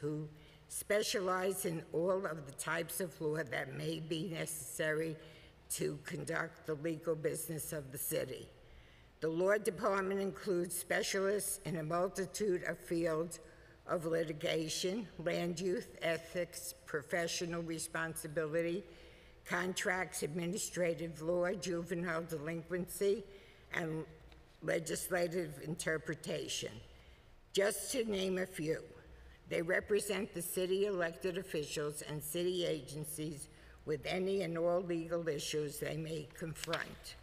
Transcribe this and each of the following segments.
who specialize in all of the types of law that may be necessary to conduct the legal business of the city. The law department includes specialists in a multitude of fields of litigation, land use, ethics, professional responsibility, contracts, administrative law, juvenile delinquency, and legislative interpretation. Just to name a few, they represent the city elected officials and city agencies with any and all legal issues they may confront.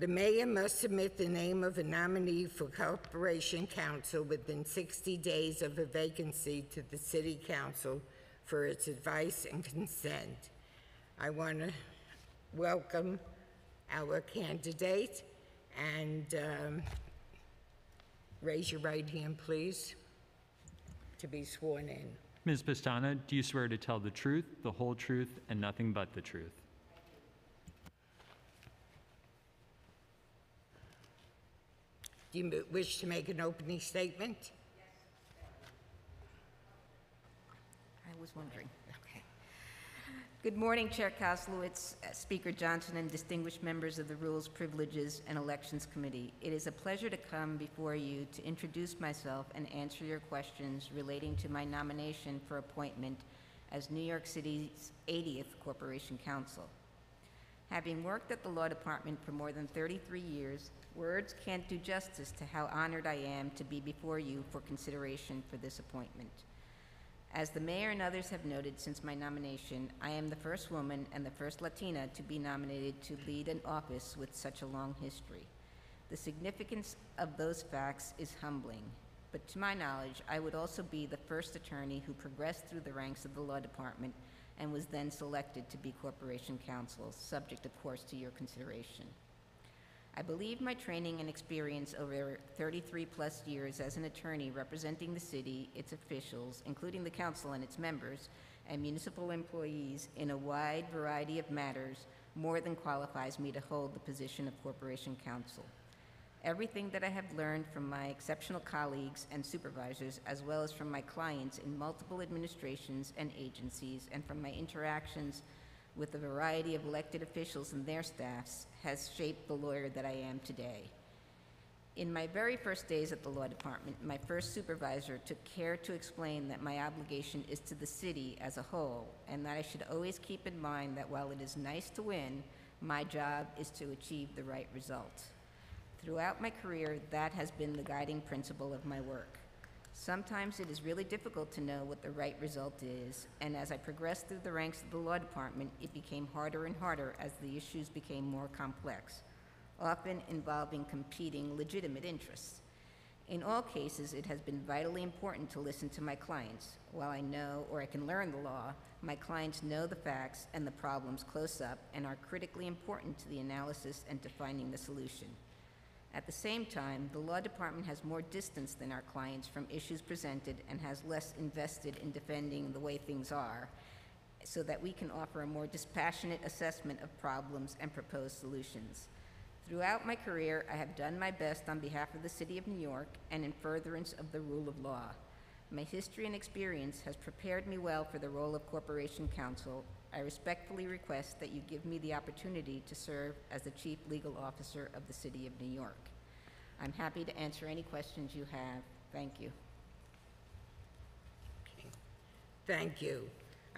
The mayor must submit the name of a nominee for corporation counsel within 60 days of a vacancy to the city council for its advice and consent. I want to welcome our candidate and um, raise your right hand, please, to be sworn in. Ms. Pestana, do you swear to tell the truth, the whole truth, and nothing but the truth? Do you wish to make an opening statement? I was wondering. Good morning, Chair Koslowitz, uh, Speaker Johnson, and distinguished members of the Rules, Privileges, and Elections Committee. It is a pleasure to come before you to introduce myself and answer your questions relating to my nomination for appointment as New York City's 80th Corporation Counsel. Having worked at the law department for more than 33 years, words can't do justice to how honored I am to be before you for consideration for this appointment. As the mayor and others have noted since my nomination, I am the first woman and the first Latina to be nominated to lead an office with such a long history. The significance of those facts is humbling, but to my knowledge, I would also be the first attorney who progressed through the ranks of the law department and was then selected to be corporation counsel, subject, of course, to your consideration. I believe my training and experience over 33 plus years as an attorney representing the city, its officials, including the council and its members, and municipal employees in a wide variety of matters more than qualifies me to hold the position of corporation counsel. Everything that I have learned from my exceptional colleagues and supervisors, as well as from my clients in multiple administrations and agencies, and from my interactions with a variety of elected officials and their staffs, has shaped the lawyer that I am today. In my very first days at the law department, my first supervisor took care to explain that my obligation is to the city as a whole, and that I should always keep in mind that while it is nice to win, my job is to achieve the right result. Throughout my career, that has been the guiding principle of my work. Sometimes it is really difficult to know what the right result is, and as I progressed through the ranks of the law department, it became harder and harder as the issues became more complex, often involving competing legitimate interests. In all cases, it has been vitally important to listen to my clients. While I know or I can learn the law, my clients know the facts and the problems close up and are critically important to the analysis and to finding the solution. At the same time, the law department has more distance than our clients from issues presented and has less invested in defending the way things are, so that we can offer a more dispassionate assessment of problems and propose solutions. Throughout my career, I have done my best on behalf of the City of New York and in furtherance of the rule of law. My history and experience has prepared me well for the role of Corporation Counsel I respectfully request that you give me the opportunity to serve as the Chief Legal Officer of the City of New York. I'm happy to answer any questions you have. Thank you. Thank you.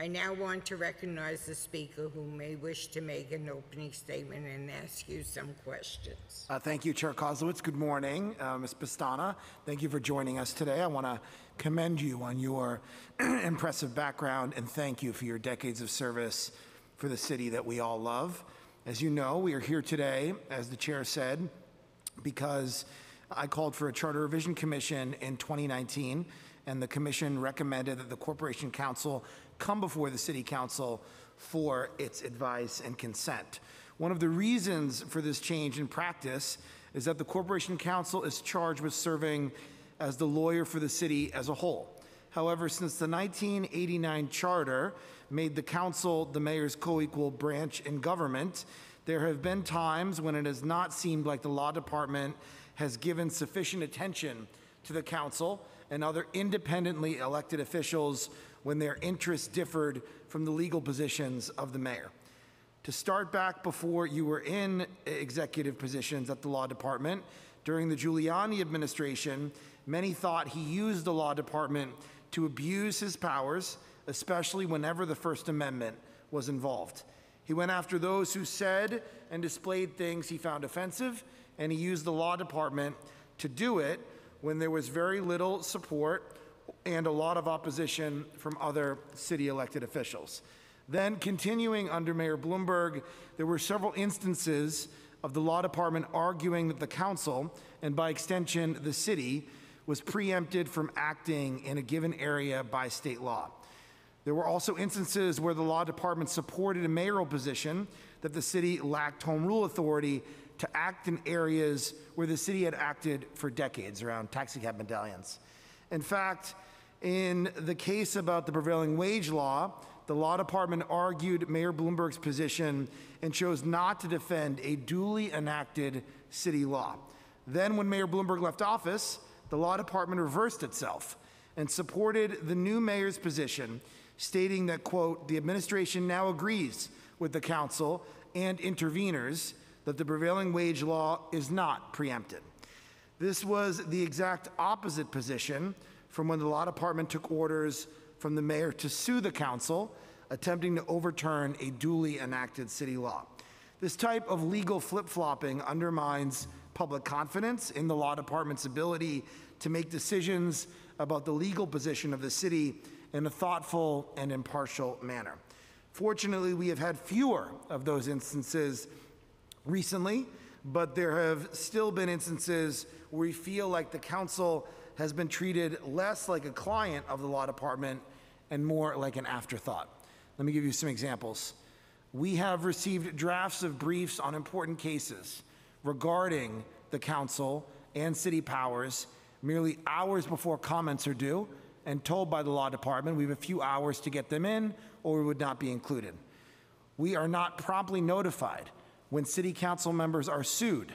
I now want to recognize the speaker who may wish to make an opening statement and ask you some questions. Uh, thank you, Chair Koslowitz. Good morning, uh, Ms. Pestana. Thank you for joining us today. I want to commend you on your impressive background and thank you for your decades of service for the city that we all love. As you know, we are here today, as the chair said, because I called for a Charter Revision Commission in 2019 and the commission recommended that the Corporation Counsel come before the City Council for its advice and consent. One of the reasons for this change in practice is that the Corporation Counsel is charged with serving as the lawyer for the city as a whole. However, since the 1989 charter made the council the mayor's co-equal branch in government, there have been times when it has not seemed like the law department has given sufficient attention to the council and other independently elected officials when their interests differed from the legal positions of the mayor. To start back before you were in executive positions at the law department, during the Giuliani administration, many thought he used the law department to abuse his powers, especially whenever the First Amendment was involved. He went after those who said and displayed things he found offensive, and he used the law department to do it when there was very little support and a lot of opposition from other city elected officials. Then, continuing under Mayor Bloomberg, there were several instances of the law department arguing that the council, and by extension the city, was preempted from acting in a given area by state law. There were also instances where the law department supported a mayoral position that the city lacked home rule authority to act in areas where the city had acted for decades around taxicab medallions. In fact, in the case about the prevailing wage law, the law department argued Mayor Bloomberg's position and chose not to defend a duly enacted city law. Then, when Mayor Bloomberg left office, the law department reversed itself and supported the new mayor's position, stating that, quote, the administration now agrees with the council and interveners that the prevailing wage law is not preempted. This was the exact opposite position from when the law department took orders from the mayor to sue the council, attempting to overturn a duly enacted city law. This type of legal flip flopping undermines public confidence in the law department's ability to make decisions about the legal position of the city in a thoughtful and impartial manner. Fortunately, we have had fewer of those instances recently, but there have still been instances where we feel like the council has been treated less like a client of the law department and more like an afterthought. Let me give you some examples. We have received drafts of briefs on important cases regarding the council and city powers merely hours before comments are due and told by the law department we have a few hours to get them in or we would not be included. We are not promptly notified when city council members are sued.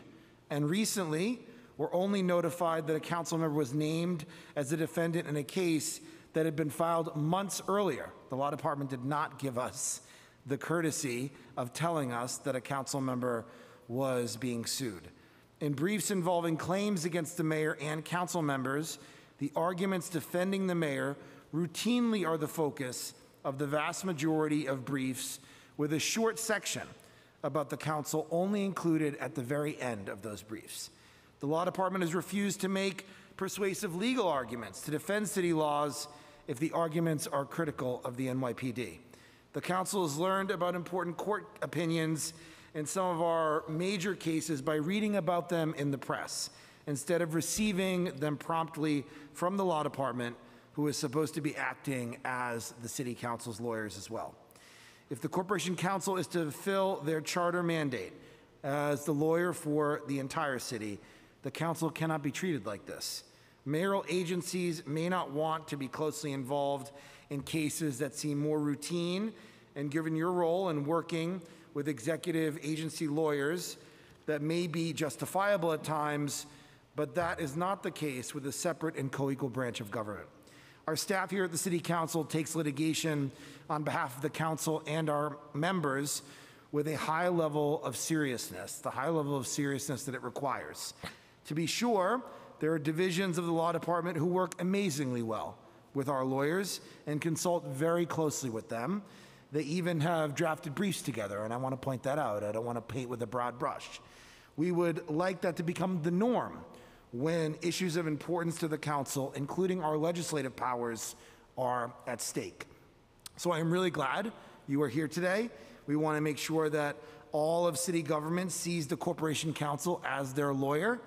And recently, we're only notified that a council member was named as a defendant in a case that had been filed months earlier. The law department did not give us the courtesy of telling us that a council member was being sued. In briefs involving claims against the mayor and council members, the arguments defending the mayor routinely are the focus of the vast majority of briefs, with a short section about the council only included at the very end of those briefs. The law department has refused to make persuasive legal arguments to defend city laws if the arguments are critical of the NYPD. The council has learned about important court opinions in some of our major cases by reading about them in the press instead of receiving them promptly from the law department, who is supposed to be acting as the city council's lawyers as well. If the corporation counsel is to fulfill their charter mandate as the lawyer for the entire city, the council cannot be treated like this. Mayoral agencies may not want to be closely involved in cases that seem more routine, and given your role in working with executive agency lawyers, that may be justifiable at times, but that is not the case with a separate and co equal branch of government. Our staff here at the City Council takes litigation on behalf of the council and our members with a high level of seriousness, the high level of seriousness that it requires. To be sure, there are divisions of the law department who work amazingly well with our lawyers and consult very closely with them. They even have drafted briefs together, and I want to point that out. I don't want to paint with a broad brush. We would like that to become the norm when issues of importance to the council, including our legislative powers, are at stake. So I am really glad you are here today. We want to make sure that all of city government sees the corporation counsel as their lawyer.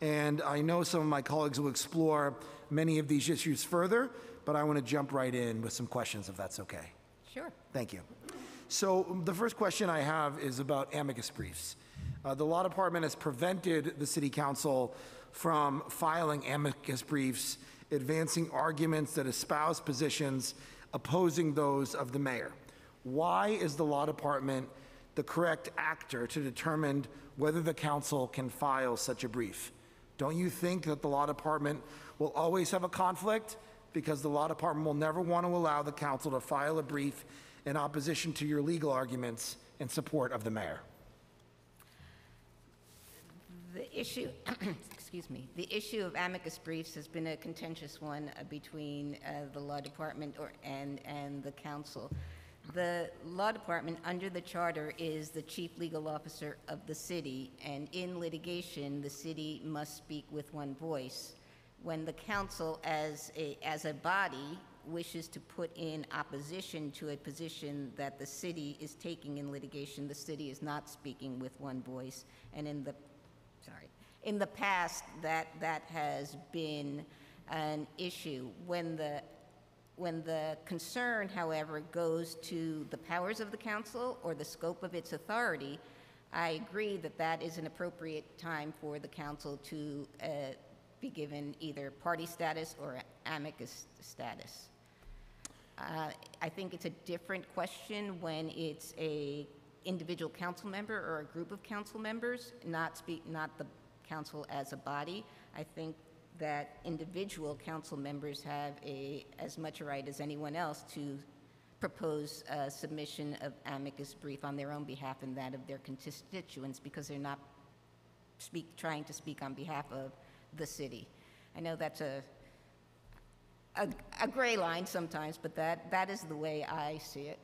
And I know some of my colleagues will explore many of these issues further, but I want to jump right in with some questions if that's okay. Sure. Thank you. So the first question I have is about amicus briefs. Uh, the law department has prevented the city council from filing amicus briefs advancing arguments that espouse positions opposing those of the mayor. Why is the law department the correct actor to determine whether the council can file such a brief? Don't you think that the law department will always have a conflict? Because the law department will never want to allow the council to file a brief in opposition to your legal arguments in support of the mayor. The issue, excuse me, the issue of amicus briefs has been a contentious one uh, between uh, the law department or, and, and the council. The law department, under the charter, is the chief legal officer of the city, and in litigation, the city must speak with one voice. When the council, as a, as a body, wishes to put in opposition to a position that the city is taking in litigation, the city is not speaking with one voice. And in the. In the past, that, that has been an issue. When the, when the concern, however, goes to the powers of the council or the scope of its authority, I agree that that is an appropriate time for the council to uh, be given either party status or amicus status. Uh, I think it's a different question when it's a individual council member or a group of council members, not speak, not the council as a body. I think that individual council members have a, as much a right as anyone else to propose submission of amicus brief on their own behalf and that of their constituents because they're not speak, trying to speak on behalf of the city. I know that's a, a, a gray line sometimes, but that, that is the way I see it.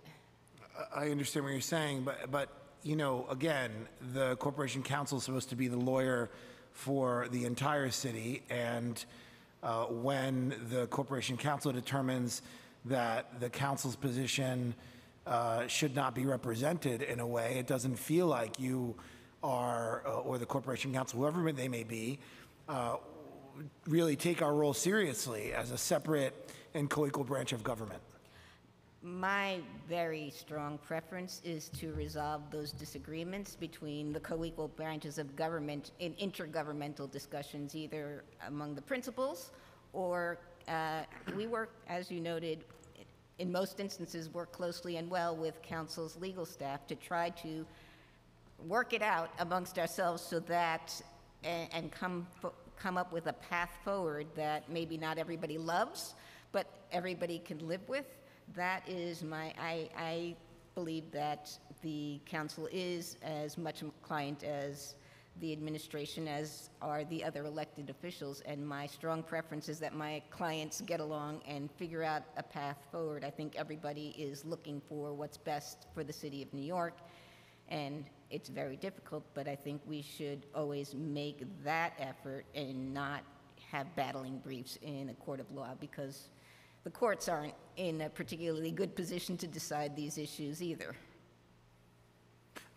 I understand what you're saying, but, but, you know, again, the corporation counsel is supposed to be the lawyer for the entire city, and uh, when the corporation counsel determines that the council's position uh, should not be represented in a way, it doesn't feel like you are, uh, or the corporation counsel, whoever they may be, uh, really take our role seriously as a separate and co-equal branch of government. My very strong preference is to resolve those disagreements between the co-equal branches of government in intergovernmental discussions, either among the principals or uh, we work, as you noted, in most instances, work closely and well with council's legal staff to try to work it out amongst ourselves so that, and, and come, come up with a path forward that maybe not everybody loves, but everybody can live with. That is my, I, I believe that the council is as much a client as the administration as are the other elected officials, and my strong preference is that my clients get along and figure out a path forward. I think everybody is looking for what's best for the city of New York, and it's very difficult, but I think we should always make that effort and not have battling briefs in a court of law, because the courts aren't in a particularly good position to decide these issues either.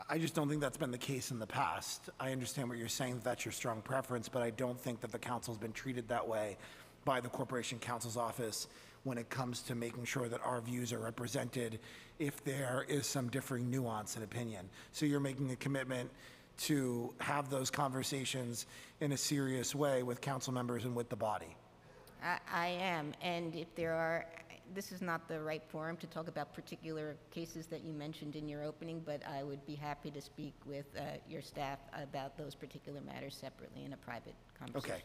I just don't think that's been the case in the past. I understand what you're saying, that that's your strong preference, but I don't think that the council's been treated that way by the Corporation Counsel's office when it comes to making sure that our views are represented if there is some differing nuance and opinion. So you're making a commitment to have those conversations in a serious way with council members and with the body. I, I am, and if there are, this is not the right forum to talk about particular cases that you mentioned in your opening, but I would be happy to speak with uh, your staff about those particular matters separately in a private conversation. Okay.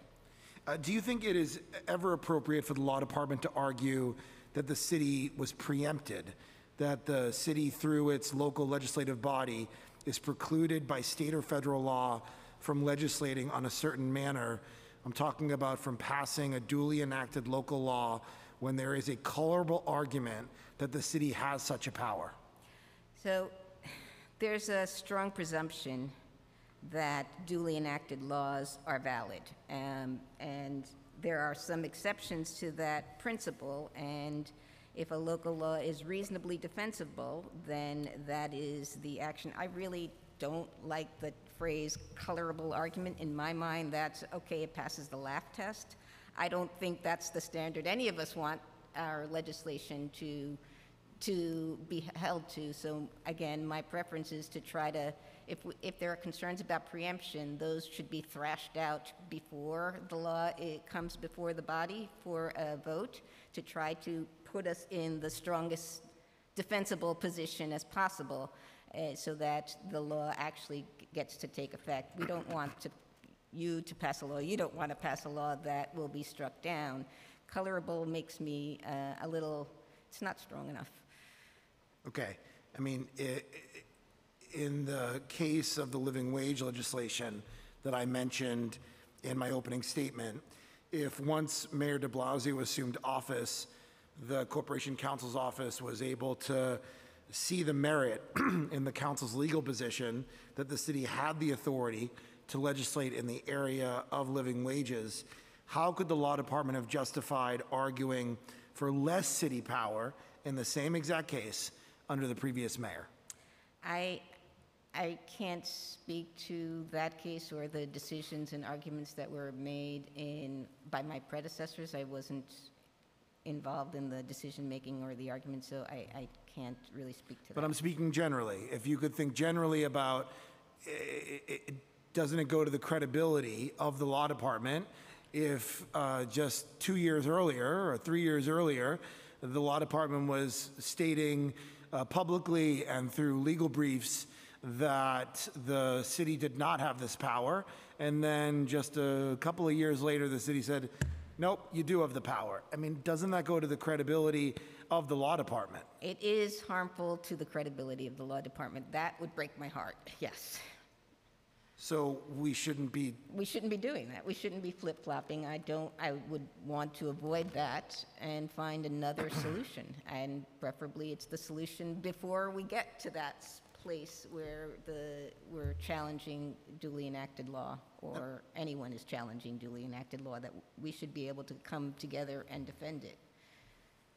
Uh, Do you think it is ever appropriate for the law department to argue that the city was preempted? That the city, through its local legislative body, is precluded by state or federal law from legislating on a certain manner? I'm talking about from passing a duly enacted local law when there is a colorable argument that the city has such a power. So there's a strong presumption that duly enacted laws are valid. Um, And there are some exceptions to that principle, and if a local law is reasonably defensible, then that is the action. I really don't like the phrase colorable argument. In my mind, that's, okay, it passes the laugh test. I don't think that's the standard any of us want our legislation to to be held to. So again, my preference is to try to, if, if there are concerns about preemption, those should be thrashed out before the law it comes before the body for a vote, to try to put us in the strongest defensible position as possible, uh, so that the law actually gets to take effect. We don't want to you to pass a law, you don't want to pass a law that will be struck down. Colorable makes me uh, a little, it's not strong enough. Okay, I mean, in the case of the living wage legislation that I mentioned in my opening statement, if once Mayor de Blasio assumed office, the Corporation Counsel's office was able to see the merit in the council's legal position that the city had the authority to legislate in the area of living wages, how could the law department have justified arguing for less city power in the same exact case under the previous mayor? I, I can't speak to that case or the decisions and arguments that were made in, by my predecessors. I wasn't involved in the decision-making or the argument, so I, I can't really speak to that. But I'm speaking generally. If you could think generally about, i- i- i- doesn't it go to the credibility of the law department if uh, just two years earlier or three years earlier, the law department was stating uh, publicly and through legal briefs that the city did not have this power, and then just a couple of years later, the city said, nope, you do have the power. I mean, doesn't that go to the credibility of the law department? It is harmful to the credibility of the law department. That would break my heart, yes. So we shouldn't be We shouldn't be doing that. We shouldn't be flip-flopping. I don't, I would want to avoid that and find another solution. And preferably, it's the solution before we get to that s- place where the, we're challenging duly enacted law, or anyone is challenging duly enacted law, that we should be able to come together and defend it.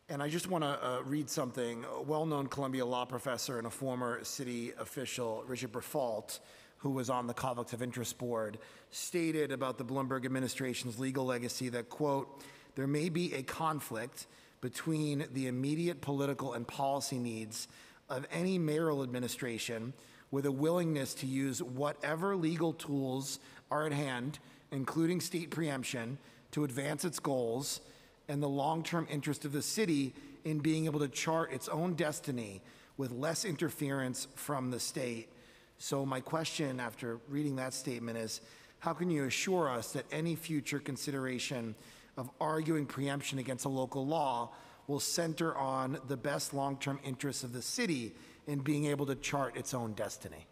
And I just want to uh, read something. A well-known Columbia law professor and a former city official, Richard Briffault, who was on the Conflict of Interest Board, stated about the Bloomberg administration's legal legacy that, quote, "There may be a conflict between the immediate political and policy needs of any mayoral administration with a willingness to use whatever legal tools are at hand, including state preemption, to advance its goals." and the long-term interest of the city in being able to chart its own destiny with less interference from the state. So my question after reading that statement is, how can you assure us that any future consideration of arguing preemption against a local law will center on the best long-term interests of the city in being able to chart its own destiny?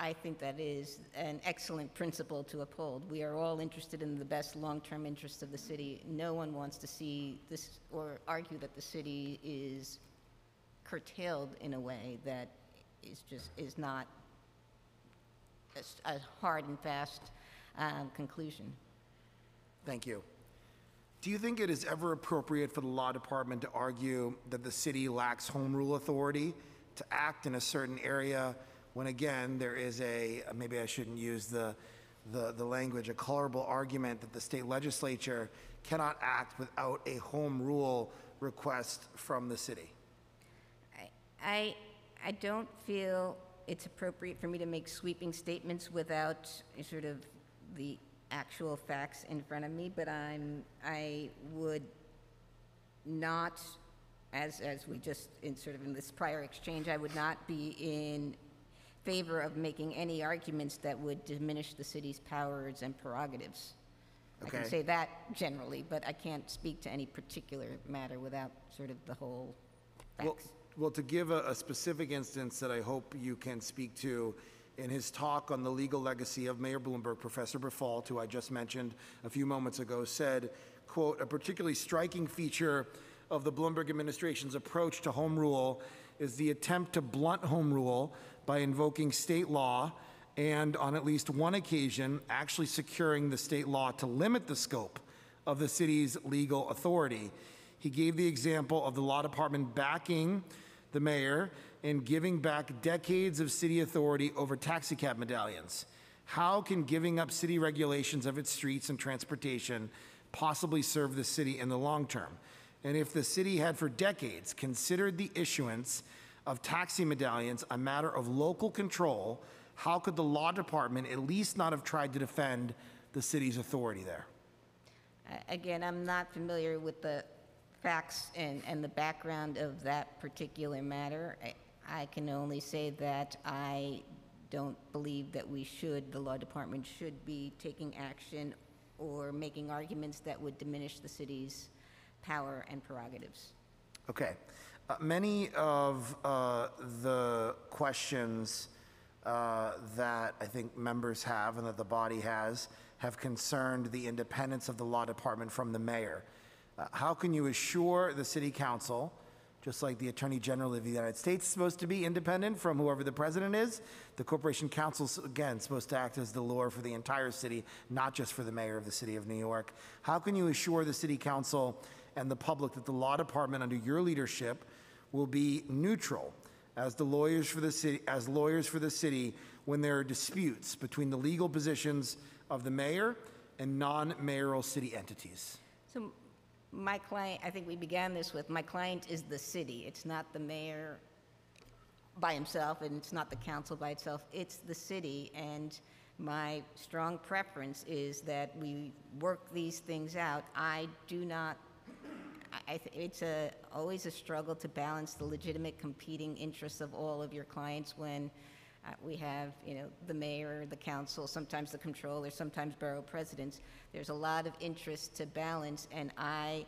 I think that is an excellent principle to uphold. We are all interested in the best long-term interests of the city. No one wants to see this, or argue that the city is curtailed in a way that is just, is not a hard and fast um, conclusion. Thank you. Do you think it is ever appropriate for the law department to argue that the city lacks home rule authority to act in a certain area when again, there is a, maybe I shouldn't use the, the, the language, a colorable argument that the state legislature cannot act without a home rule request from the city? I- I, I don't feel it's appropriate for me to make sweeping statements without sort of the actual facts in front of me, but I'm, I would not, as, as we just, in sort of in this prior exchange, I would not be in favor of making any arguments that would diminish the city's powers and prerogatives. I can Okay. say that generally, but I can't speak to any particular matter without sort of the whole Well, facts. well, to give a, a specific instance that I hope you can speak to, in his talk on the legal legacy of Mayor Bloomberg, Professor Briffault, who I just mentioned a few moments ago, said, quote, "A particularly striking feature of the Bloomberg administration's approach to home rule is the attempt to blunt home rule by invoking state law and, on at least one occasion, actually securing the state law to limit the scope of the city's legal authority. He gave the example of the law department backing the mayor and giving back decades of city authority over taxicab medallions. How can giving up city regulations of its streets and transportation possibly serve the city in the long term? And if the city had for decades considered the issuance of taxi medallions a matter of local control, how could the law department at least not have tried to defend the city's authority there? Again, I'm not familiar with the facts and, and the background of that particular matter. I- I can only say that I don't believe that we should, the law department should be taking action or making arguments that would diminish the city's power and prerogatives. Okay. Uh, Many of uh, the questions uh, that I think members have and that the body has have concerned the independence of the law department from the mayor. Uh, How can you assure the city council, just like the Attorney General of the United States is supposed to be independent from whoever the president is, the Corporation Counsel's, again, supposed to act as the lawyer for the entire city, not just for the mayor of the city of New York. How can you assure the city council and the public that the law department under your leadership will be neutral as the lawyers for the city, as lawyers for the city when there are disputes between the legal positions of the mayor and non-mayoral city entities? So my client, I think we began this with, my client is the city. It's not the mayor by himself, and it's not the council by itself. It's the city, and my strong preference is that we work these things out. I do not, I, th- it's a, always a struggle to balance the legitimate competing interests of all of your clients when uh, we have, you know, the mayor, the council, sometimes the controller, sometimes borough presidents. There's a lot of interest to balance, and I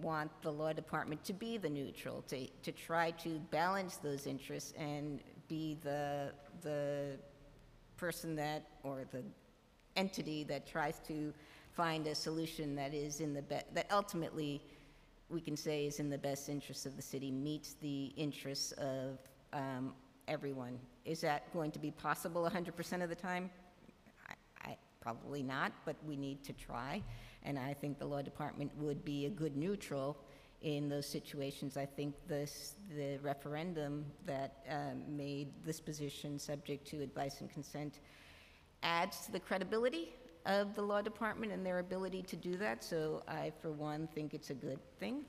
want the law department to be the neutral, to, to try to balance those interests and be the, the person that, or the entity that tries to find a solution that is in the, be- that ultimately, we can say is in the best interest of the city, meets the interests of um, everyone. Is that going to be possible 100% of the time? I, I, probably not, but we need to try. And I think the law department would be a good neutral in those situations. I think this, the referendum that um, made this position subject to advice and consent adds to the credibility of the law department and their ability to do that. So I, for one, think it's a good thing.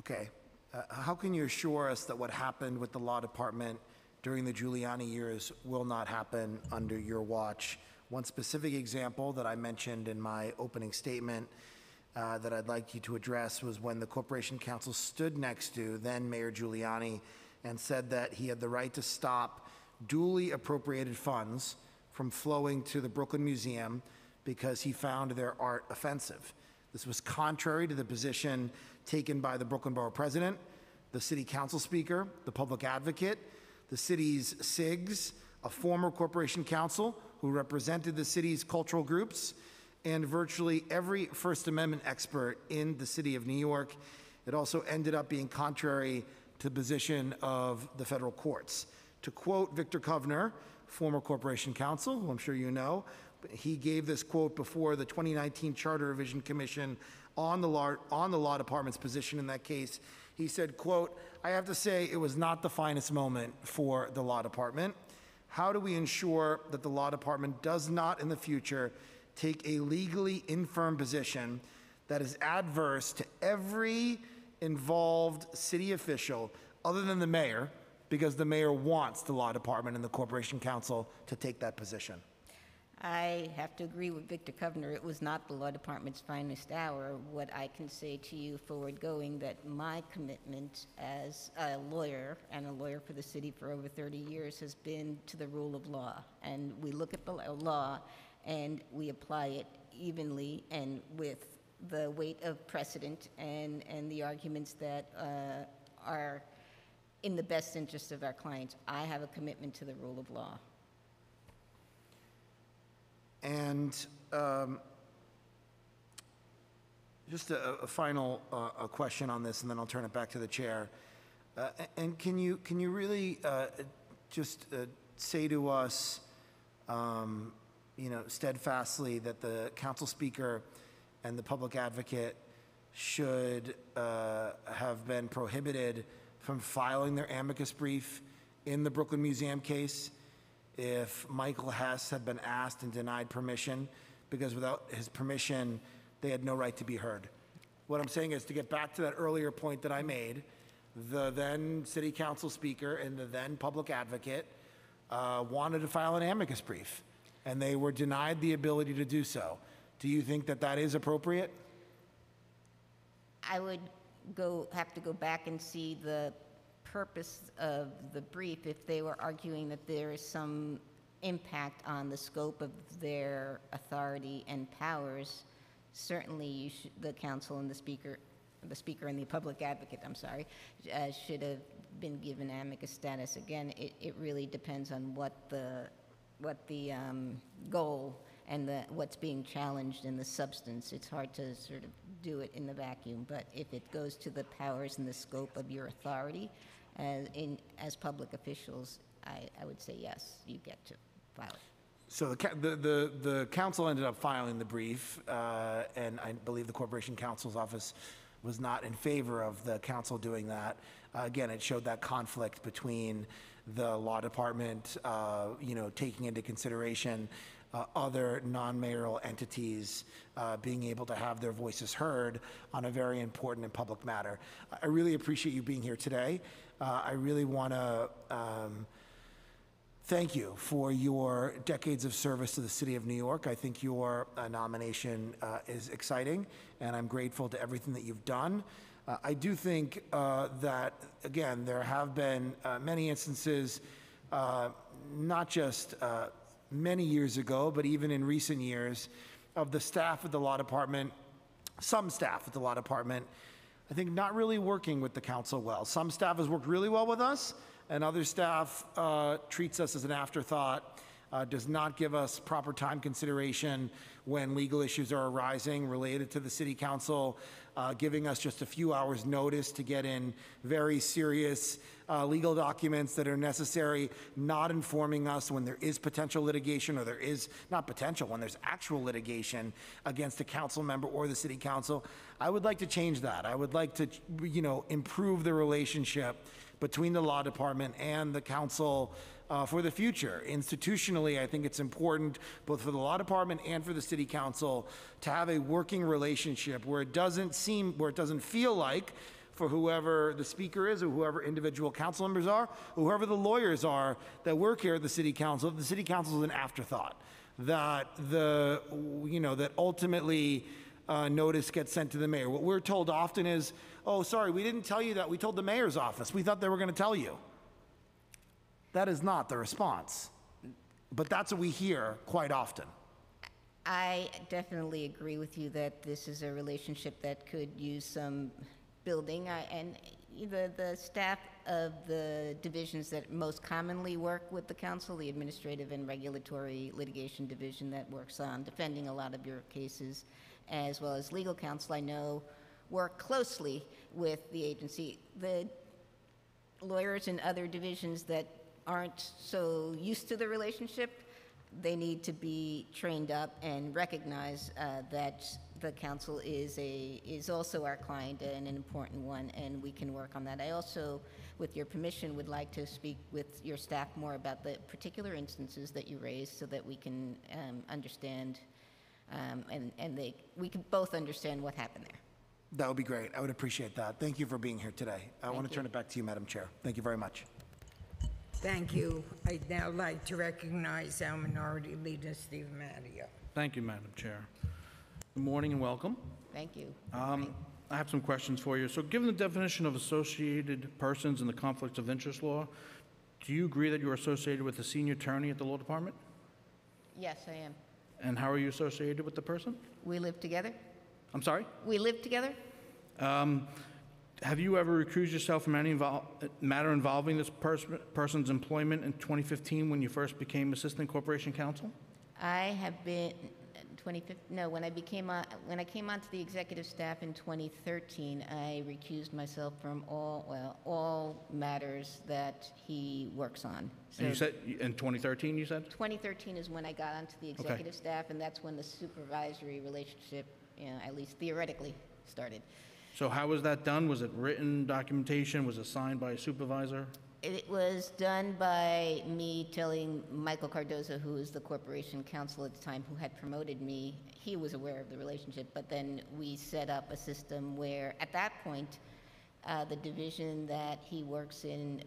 Okay. Uh, How can you assure us that what happened with the law department during the Giuliani years will not happen under your watch? One specific example that I mentioned in my opening statement uh, that I'd like you to address was when the Corporation Counsel stood next to then Mayor Giuliani and said that he had the right to stop duly appropriated funds from flowing to the Brooklyn Museum because he found their art offensive. This was contrary to the position taken by the Brooklyn Borough President, the City Council Speaker, the Public Advocate, the city's CIGs, a former corporation counsel who represented the city's cultural groups, and virtually every First Amendment expert in the city of New York. It also ended up being contrary to the position of the federal courts. To quote Victor Kovner, former corporation counsel, who I'm sure you know, he gave this quote before the 2019 Charter Revision Commission on the law, on the law department's position in that case. He said, quote, I have to say it was not the finest moment for the law department. How do we ensure that the law department does not in the future take a legally infirm position that is adverse to every involved city official other than the mayor, because the mayor wants the law department and the corporation counsel to take that position? I have to agree with Victor Kovner. It was not the law department's finest hour. What I can say to you forward going that my commitment as a lawyer and a lawyer for the city for over 30 years has been to the rule of law. And we look at the law and we apply it evenly and with the weight of precedent and, and the arguments that uh, are in the best interest of our clients. I have a commitment to the rule of law. And um, just a, a final uh, a question on this, and then I'll turn it back to the chair. Uh, and can you can you really uh, just uh, say to us, um, you know, steadfastly that the council speaker and the public advocate should uh, have been prohibited from filing their amicus brief in the Brooklyn Museum case if Michael Hess had been asked and denied permission, because without his permission, they had no right to be heard. What I'm saying is to get back to that earlier point that I made, the then city council speaker and the then public advocate uh, wanted to file an amicus brief, and they were denied the ability to do so. Do you think that that is appropriate? I would go, have to go back and see the purpose of the brief, if they were arguing that there is some impact on the scope of their authority and powers, certainly the council and the speaker, the speaker and the public advocate, I'm sorry, uh, should have been given amicus status. Again, it, it really depends on what the, what the um, goal and the, what's being challenged in the substance. It's hard to sort of do it in the vacuum, but if it goes to the powers and the scope of your authority as, in, as public officials, I, I would say yes, you get to file it. So the, the, the, the council ended up filing the brief, uh, and I believe the Corporation Counsel's office was not in favor of the council doing that. Uh, Again, it showed that conflict between the law department, uh, you know, taking into consideration uh, other non-mayoral entities uh, being able to have their voices heard on a very important and public matter. I- really appreciate you being here today. Uh, I really want to thank you for your decades of service to the city of New York. I think your uh, nomination uh, is exciting, and I'm grateful to everything that you've done. Uh, I do think that, again, there have been many instances, not just many years ago, but even in recent years, of the staff at the law department, some staff at the law department, I think not really working with the council well. Some staff has worked really well with us, and other staff uh, treats us as an afterthought, uh, does not give us proper time consideration when legal issues are arising related to the city council, uh, giving us just a few hours' notice to get in very serious uh, legal documents that are necessary, not informing us when there is potential litigation or there is, not potential, when there's actual litigation against a council member or the city council. I would like to change that. I would like to, you know, improve the relationship between the law department and the council uh, for the future. Institutionally, I think it's important, both for the law department and for the city council, to have a working relationship where it doesn't seem, where it doesn't feel like, for whoever the speaker is, or whoever individual council members are, or whoever the lawyers are that work here at the city council, the city council is an afterthought. That the, you know, that ultimately uh, notice gets sent to the mayor. What we're told often is, oh, sorry, we didn't tell you that. We told the mayor's office. We thought they were going to tell you. That is not the response. But that's what we hear quite often. I definitely agree with you that this is a relationship that could use some building, I- and the, the staff of the divisions that most commonly work with the council, the administrative and regulatory litigation division that works on defending a lot of your cases, as well as legal counsel, I know, work closely with the agency. The lawyers in other divisions that aren't so used to the relationship, they need to be trained up and recognize uh, that the council is a, is also our client and an important one, and we can work on that. I also, with your permission, would like to speak with your staff more about the particular instances that you raised so that we can um, understand, um, and, and they, we can both understand what happened there. That would be great. I would appreciate that. Thank you for being here today. I want to you. turn it back to you, Madam Chair. Thank you very much. Thank you. I'd now like to recognize our Minority Leader, Steve Matteo. Thank you, Madam Chair. Good morning and welcome. Thank you. Um, I have some questions for you. So given the definition of associated persons in the conflicts of interest law, do you agree that you're associated with the senior attorney at the law department? Yes, I am. And how are you associated with the person? We live together? I'm sorry? We live together? Have you ever recused yourself from any invol- matter involving this pers- person's employment in 2015 when you first became Assistant Corporation Counsel? I have been, 25, no, when I became, on- when I came onto the executive staff in 2013, I recused myself from all, well, all matters that he works on. And you So said, in 2013, you said? 2013 is when I got onto the executive staff, and that's when the supervisory relationship, you know, at least theoretically, started. So how was that done? Was it written documentation? Was it signed by a supervisor? It was done by me telling Michael Cardozo, who was the corporation counsel at the time, who had promoted me. He was aware of the relationship, but then we set up a system where, at that point, uh, the division that he works in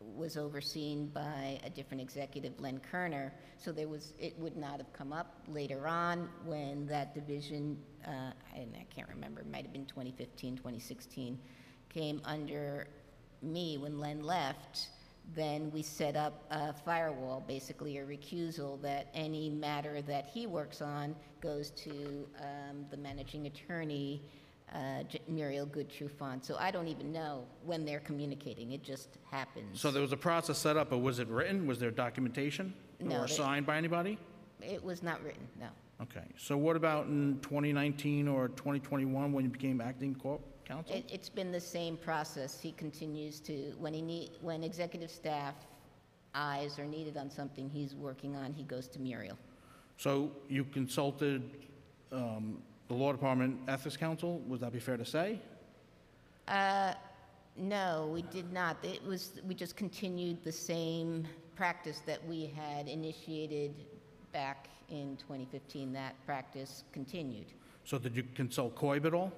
was overseen by a different executive, Len Koerner. So there was, it would not have come up later on when that division, uh, and I can't remember, it might have been 2015, 2016, came under me when Len left, then we set up a firewall, basically a recusal, that any matter that he works on goes to um, the managing attorney, uh, J- Muriel Goode-Trufant. So I don't even know when they're communicating, it just happens. So there was a process set up, but was it written? Was there documentation? No, Or signed by anybody? It was not written, no. Okay, so what about in 2019 or 2021 when you became acting corp counsel? It, it's been the same process. He continues to, when he need, when executive staff eyes are needed on something he's working on, he goes to Muriel. So you consulted um, the law department ethics counsel, would that be fair to say? Uh, no, we did not. It was, we just continued the same practice that we had initiated back in 2015. That practice continued. So did you consult COIB at all?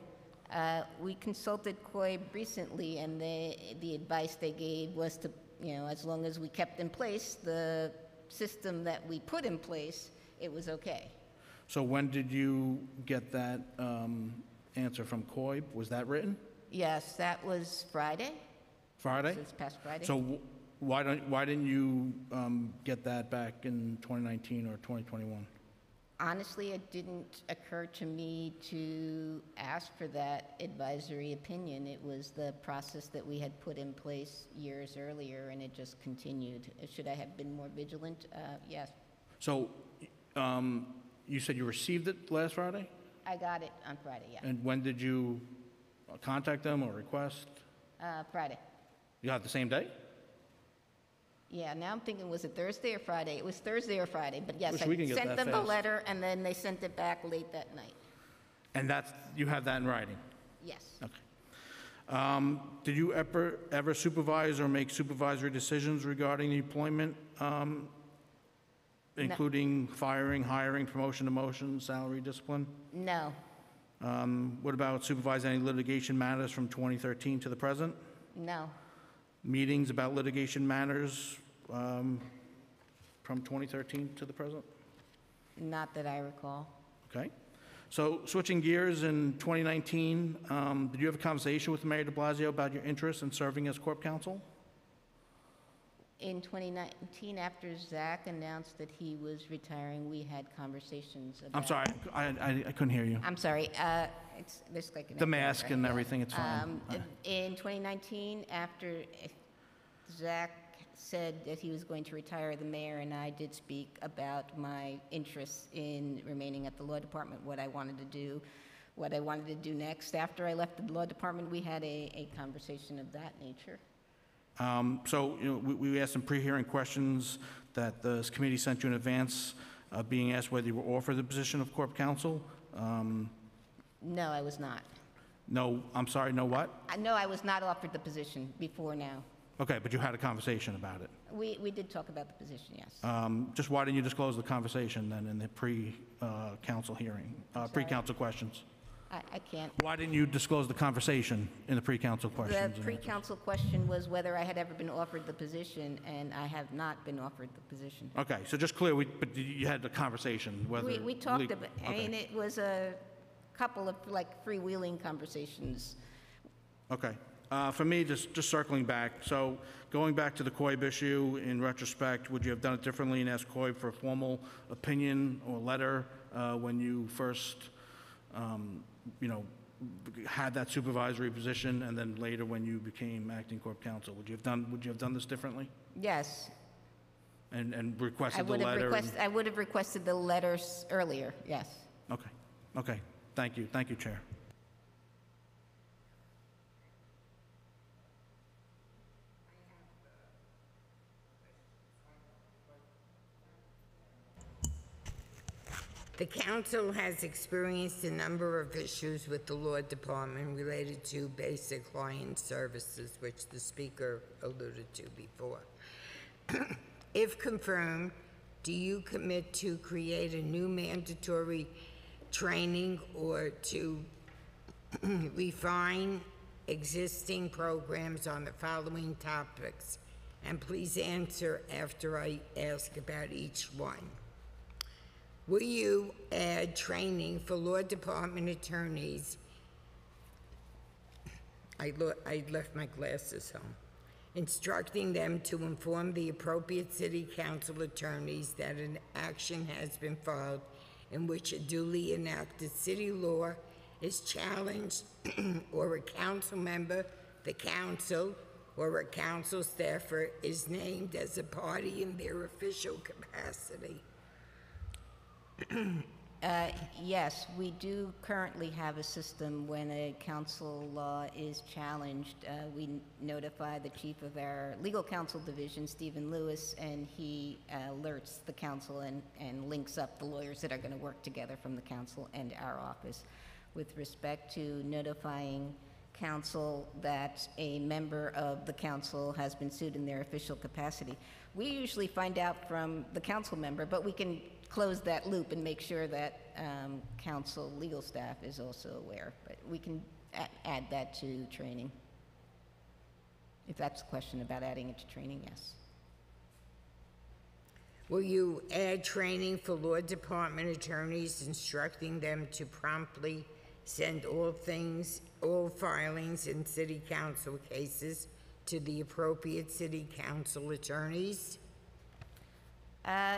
Uh, We consulted COIB recently, and the, the advice they gave was to, you know, as long as we kept in place the system that we put in place, it was okay. So when did you get that um, answer from COIB? Was that written? Yes, that was Friday, Friday? this past Friday. So wh- why don't, why didn't you um, get that back in 2019 or 2021? Honestly, it didn't occur to me to ask for that advisory opinion. It was the process that we had put in place years earlier, and it just continued. Should I have been more vigilant? Uh, Yes, So um, you said you received it last Friday? I got it on Friday, yeah. And when did you contact them or request? Uh, Friday. You got it the same day? Yeah, now I'm thinking, was it Thursday or Friday? It was Thursday or Friday, but yes, Wish I we could get sent that them the fast. letter, and then they sent it back late that night. And that's, you have that in writing? Yes. Okay. Um, Did you ever, ever supervise or make supervisory decisions regarding the employment, um, including firing, hiring, promotion, demotion, salary, discipline? No, Um, What about supervise any litigation matters from 2013 to the present? no, Meetings about litigation matters um, from 2013 to the present? not that I recall. Okay. So switching gears, in 2019, um, did you have a conversation with Mayor de Blasio about your interest in serving as corp counsel? In 2019, after Zach announced that he was retiring, we had conversations about... I'm sorry, I I- I couldn't hear you. I'm sorry, uh, it's, there's like an... The mask and everything, it's fine. Um, In 2019, after Zach said that he was going to retire, the mayor and I did speak about my interests in remaining at the law department, what I wanted to do, what I wanted to do next. After I left the law department, we had a, a conversation of that nature. Um, So, you know, we we asked some pre-hearing questions that the committee sent you in advance, uh, being asked whether you were offered the position of corp counsel. Um, No, I was not. No, I'm sorry, no what? I- No, I was not offered the position before now. Okay, but you had a conversation about it. We, we did talk about the position, yes. Um, Just why didn't you disclose the conversation then in the pre-council hearing, uh, pre-council questions? I, I can't. Why didn't you disclose the conversation in the pre-council The questions? and answers? pre-council question was whether I had ever been offered the position, and I have not been offered the position. Okay, so just clear, we- but you had the conversation, whether... We, we talked about, I okay, mean, it was a couple of like freewheeling conversations. Okay. Uh, For me, just, just circling back, so going back to the COIB issue, in retrospect, would you have done it differently and asked COIB for a formal opinion or letter uh, when you first, um, you know, had that supervisory position, and then later when you became acting corp counsel? Would you have done, would you have done this differently? Yes. And, and I requested the would have letter? and- requested, I would have requested the letters earlier, yes. Okay, okay. Thank you, thank you, Chair. The council has experienced a number of issues with the law department related to basic client services, which the speaker alluded to before. If confirmed, do you commit to create a new mandatory training or to refine existing programs on the following topics? And please answer after I ask about each one. Will you add training for law department attorneys? I lo- I left my glasses home. instructing them to inform the appropriate city council attorneys that an action has been filed in which a duly enacted city law is challenged or a council member, the council, or a council staffer is named as a party in their official capacity. Uh, Yes, we do currently have a system when a council law is challenged. uh, We notify the chief of our legal counsel division, Stephen Lewis, and he uh, alerts the council and, and links up the lawyers that are going to work together from the council and our office. With respect to notifying council that a member of the council has been sued in their official capacity, we usually find out from the council member, but we can close that loop and make sure that um, council legal staff is also aware. But we can a- add that to training. If that's a question about adding it to training, yes. Will you add training for law department attorneys instructing them to promptly send all things, all filings in city council cases to the appropriate city council attorneys? Uh,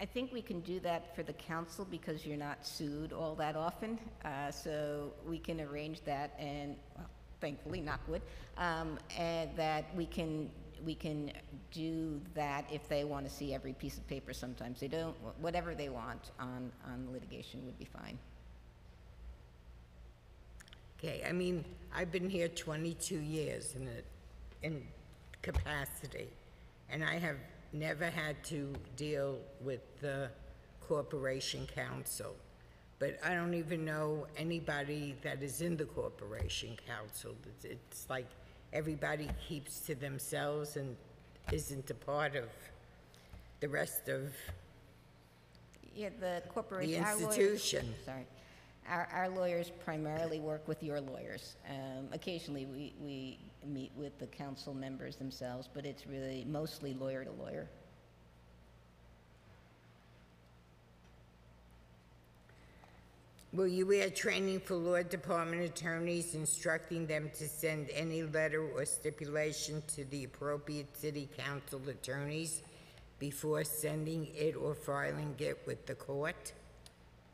I think we can do that for the council because you're not sued all that often. Uh, So we can arrange that and, well, thankfully, knock wood, um, and that we can, we can do that if they want to see every piece of paper. Sometimes they don't. Wh- Whatever they want on, on litigation would be fine. Okay, I mean, I've been here 22 years in a, in capacity, and I have never had to deal with the corporation counsel. But I don't even know anybody that is in the corporation counsel. It's- It's like everybody keeps to themselves and isn't a part of the rest of, Yeah, the corporation. our lawyers- institution. Sorry. Our, our lawyers primarily work with your lawyers. Um, Occasionally, we, we meet with the council members themselves, but it's really mostly lawyer to lawyer. Will you add training for law department attorneys instructing them to send any letter or stipulation to the appropriate city council attorneys before sending it or filing it with the court?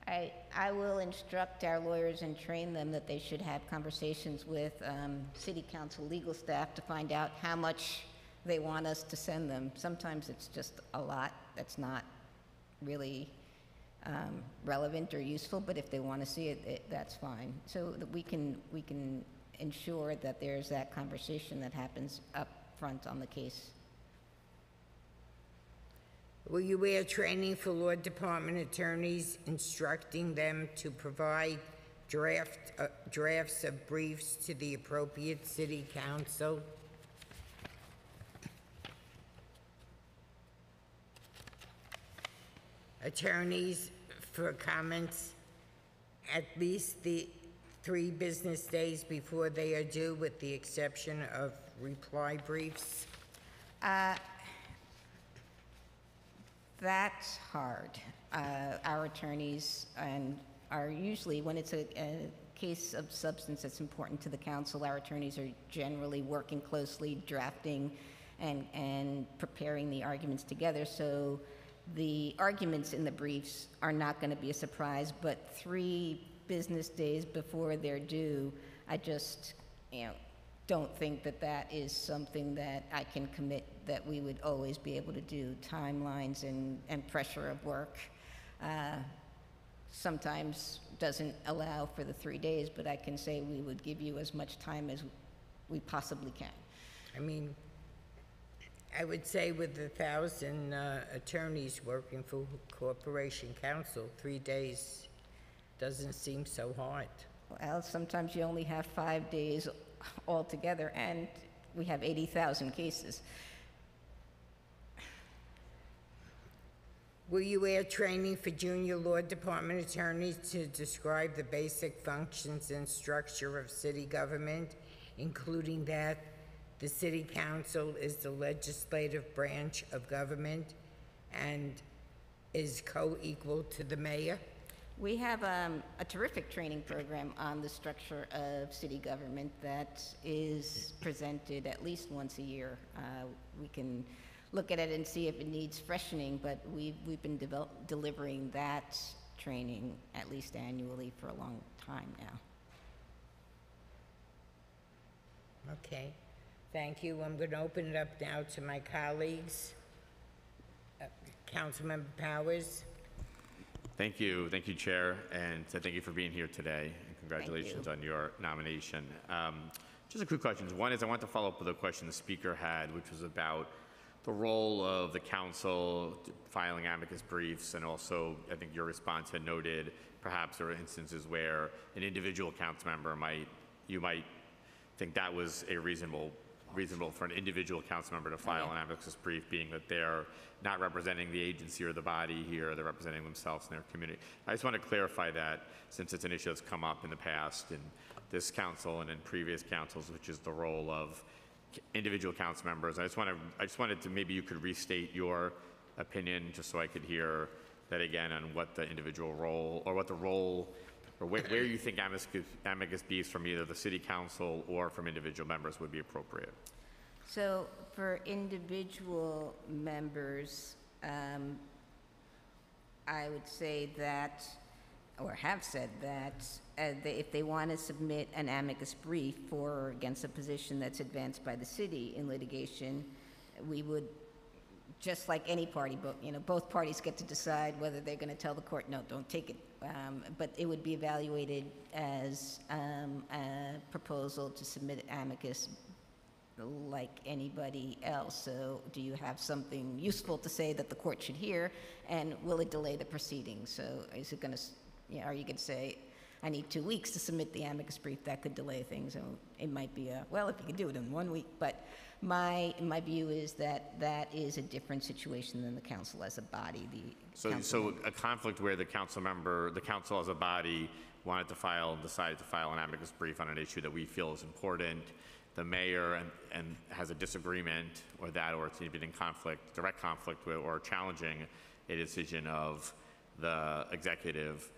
I, I will instruct our lawyers and train them that they should have conversations with um, city council legal staff to find out how much they want us to send them. Sometimes it's just a lot that's not really um, relevant or useful, but if they want to see it, it, that's fine. So that we can, we can ensure that there's that conversation that happens up front on the case. Will you add training for law department attorneys instructing them to provide draft, uh, drafts of briefs to the appropriate city council? Attorneys for comments at least the three business days before they are due, with the exception of reply briefs? That's hard. Uh, Our attorneys and are usually, when it's a, a case of substance that's important to the council, our attorneys are generally working closely, drafting and, and preparing the arguments together. So the arguments in the briefs are not going to be a surprise, but three business days before they're due, I just, you know, don't think that that is something that I can commit that we would always be able to do, timelines and, and pressure of work. uh, Sometimes doesn't allow for the three days, but I can say we would give you as much time as we possibly can. I mean, I would say with the thousand uh, attorneys working for Corporation Counsel, three days doesn't seem so hard. Well, sometimes you only have five days altogether, and we have 80,000 cases. Will you add training for junior law department attorneys to describe the basic functions and structure of city government, including that the city council is the legislative branch of government and is co-equal to the mayor? We have um, a terrific training program on the structure of city government that is presented at least once a year. Uh, We can look at it and see if it needs freshening, but we've, we've been devel- delivering that training at least annually for a long time now. Okay, thank you. I'm going to open it up now to my colleagues. Uh, Councilmember Powers? Thank you, thank you, Chair, and so thank you for being here today. and Congratulations on your nomination. Um, Just a quick questions. One is I want to follow up with a question the speaker had, which was about the role of the council filing amicus briefs, and also, I think your response had noted, perhaps there are instances where an individual council member might, you might think that was a reasonable, reasonable for an individual council member to file an amicus brief, being that they're not representing the agency or the body here, they're representing themselves and their community. I just want to clarify that, since it's an issue that's come up in the past in this council and in previous councils, which is the role of individual council members. I just want to, I just wanted to, maybe you could restate your opinion, just so I could hear that again on what the individual role, or what the role, or where, where you think amicus, amicus briefs from either the city council or from individual members would be appropriate. So for individual members, um, I would say that, or have said that, uh, they- if they want to submit an amicus brief for or against a position that's advanced by the city in litigation, we would, just like any party, but, you know, both parties get to decide whether they're going to tell the court, no, don't take it. Um, But it would be evaluated as um, a proposal to submit amicus like anybody else. So do you have something useful to say that the court should hear? And will it delay the proceedings? So is it going to, yeah, are you could say, I need two weeks to submit the amicus brief? That could delay things. So it might be a, well, if you could do it in one week. But my, my view is that that is a different situation than the council as a body. The So, so a conflict where the council member, the council as a body wanted to file, and decided to file an amicus brief on an issue that we feel is important, the mayor and, and has a disagreement or that, or it's even in conflict, direct conflict with, or challenging a decision of the executive,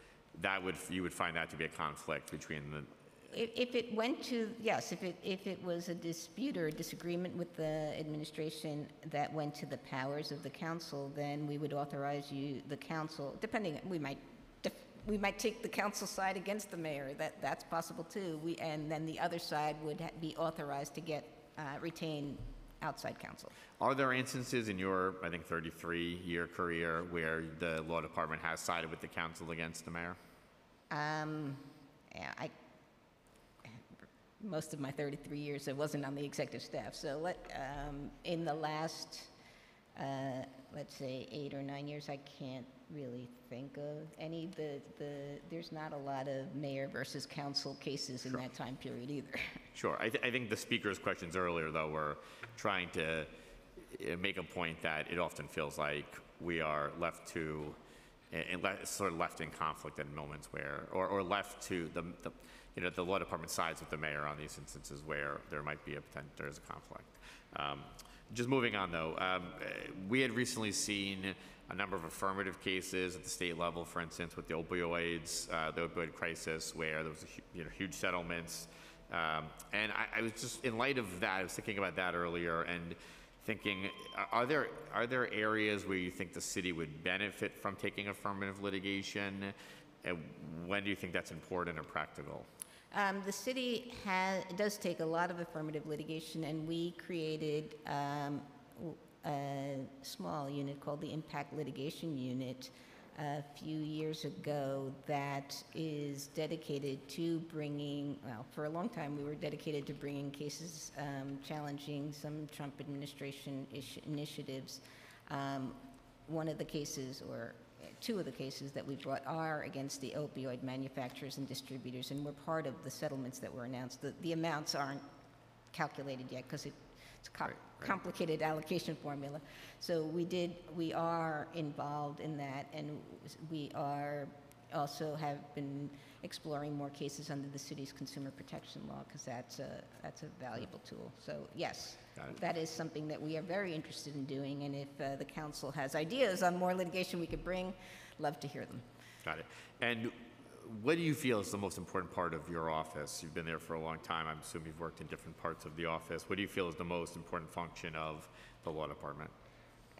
that would, you would find that to be a conflict between the, If, if it went to, yes, if it, if it was a dispute or a disagreement with the administration that went to the powers of the council, then we would authorize you, the council, depending, we might, def- we might take the council side against the mayor, that, that's possible too. We, and then the other side would ha- be authorized to get, uh, retain outside counsel. Are there instances in your, I think, 33-year career where the law department has sided with the council against the mayor? Um, yeah, I, most of my 33 years, I wasn't on the executive staff, so let, um, in the last, uh, let's say, eight or nine years, I can't really think of any. The, the, there's not a lot of mayor versus council cases in that time period either. Sure. I, th- I think the speaker's questions earlier, though, were trying to uh, make a point that it often feels like we are left to, and le- sort of left in conflict in moments where, or, or left to the, the, you know, the law department sides with the mayor on these instances where there might be a potential, there's a conflict. Um, just moving on, though, um, we had recently seen a number of affirmative cases at the state level, for instance, with the opioids, uh, the opioid crisis, where there was a, you know, huge settlements. Um, and I, I was just, in light of that, I was thinking about that earlier and thinking, are- there, are there areas where you think the city would benefit from taking affirmative litigation? And when do you think that's important or practical? Um, The city has, does take a lot of affirmative litigation, and we created um, a small unit called the Impact Litigation Unit a few years ago that is dedicated to bringing, well, for a long time, we were dedicated to bringing cases um, challenging some Trump administration initiatives. Um, One of the cases, or two of the cases that we brought are against the opioid manufacturers and distributors, and we're part of the settlements that were announced. The, the amounts aren't calculated yet because it, it's a co- complicated allocation formula. So we did, we are involved in that, and we are also have been exploring more cases under the city's consumer protection law because that's a, that's a valuable tool. So yes, that is something that we are very interested in doing, and if uh, the council has ideas on more litigation we could bring, love to hear them. Got it. And what do you feel is the most important part of your office? You've been there for a long time. I'm assuming you've worked in different parts of the office. What do you feel is the most important function of the law department?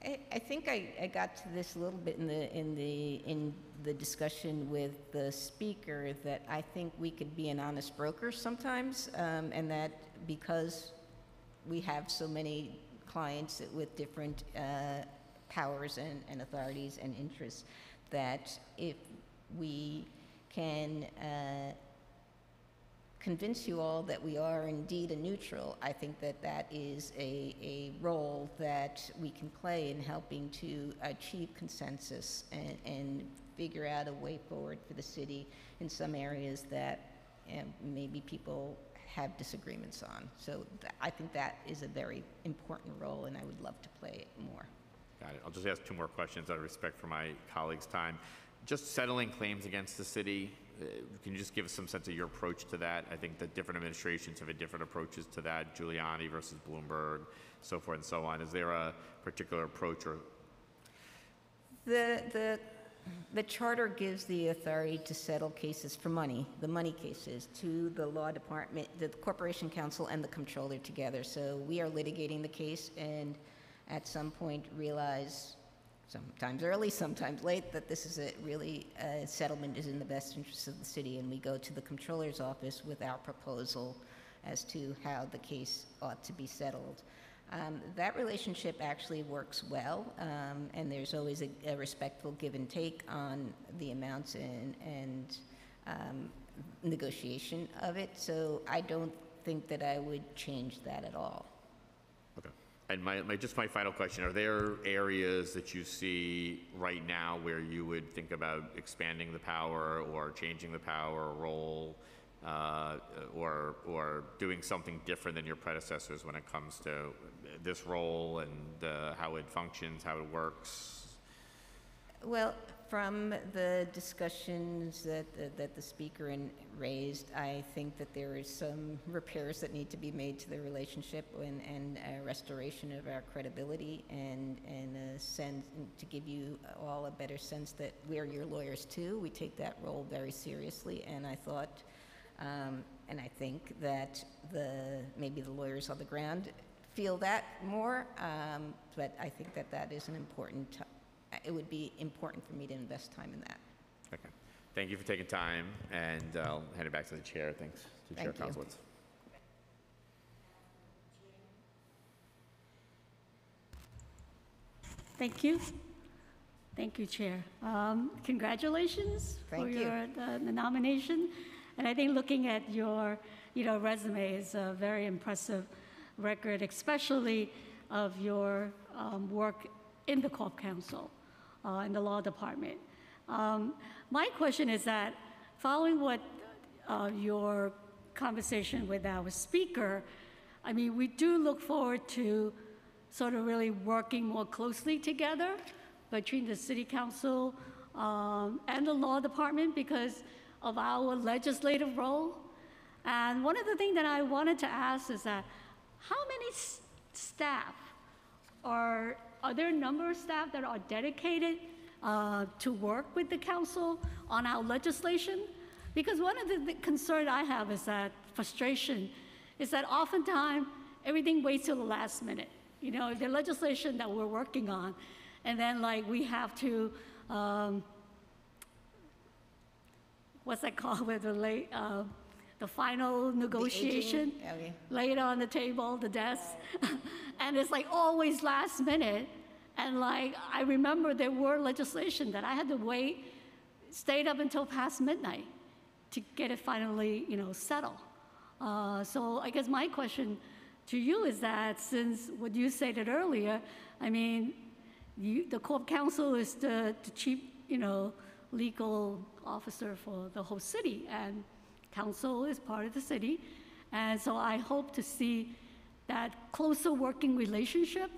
I, I think I, I got to this a little bit in the, in the, in the discussion with the speaker, that I think we could be an honest broker sometimes, um, and that because we have so many clients with different uh, powers and, and authorities and interests, that if we can uh, convince you all that we are indeed a neutral, I think that that is a, a role that we can play in helping to achieve consensus and, and figure out a way forward for the city in some areas that um, maybe people have disagreements on. So th- I think that is a very important role, and I would love to play it more. Got it. I'll just ask two more questions out of respect for my colleagues' time. Just settling claims against the city, uh, can you just give us some sense of your approach to that? I think that different administrations have had different approaches to that, Giuliani versus Bloomberg, so forth and so on. Is there a particular approach or, The, the, the charter gives the authority to settle cases for money, the money cases, to the law department, the corporation counsel and the comptroller together. So we are litigating the case and at some point realize, sometimes early, sometimes late, that this is a really, uh, settlement is in the best interest of the city. And we go to the comptroller's office with our proposal as to how the case ought to be settled. Um, that relationship actually works well, um, and there's always a, a respectful give and take on the amounts and, and um, negotiation of it. So I don't think that I would change that at all. And my, my, just my final question, are there areas that you see right now where you would think about expanding the power or changing the power role? Uh, or, or doing something different than your predecessors when it comes to this role and uh, how it functions, how it works? Well, from the discussions that, that- that the speaker in- raised, I think that there is some repairs that need to be made to the relationship and, and a restoration of our credibility and, and a sense, and to give you all a better sense that we're your lawyers too. We take that role very seriously, and I thought, um, and I think that the, maybe the lawyers on the ground feel that more, um, but I think that that is an important, t- it would be important for me to invest time in that. Okay. Thank you for taking time, and I'll hand it back to the chair. Thanks to Chair Thank you. Koslowitz. Thank you. Thank you, Chair. Um, Congratulations for you. your, the the nomination. And I think looking at your, you know, resume is a very impressive record, especially of your um, work in the Corp Counsel, uh, in the Law Department. Um, My question is that, following what uh, your conversation with our speaker, I mean, we do look forward to sort of really working more closely together between the city council um, and the law department because of our legislative role. And one of the things that I wanted to ask is that how many staff are, are there a number of staff that are dedicated uh, to work with the council on our legislation? Because one of the th- concern I have is that frustration is that oftentimes everything waits till the last minute. You know, the legislation that we're working on, and then like we have to, um, what's that called, with the late, uh, the final negotiation? okay. Lay it on the table, the desk, and it's like always last minute. And like, I remember there were legislation that I had to wait, stayed up until past midnight to get it finally, you know, settled. Uh, so I guess my question to you is that since what you stated earlier, I mean, you, the Corp Counsel is the, the chief, you know, legal officer for the whole city, and council is part of the city. And so I hope to see that closer working relationship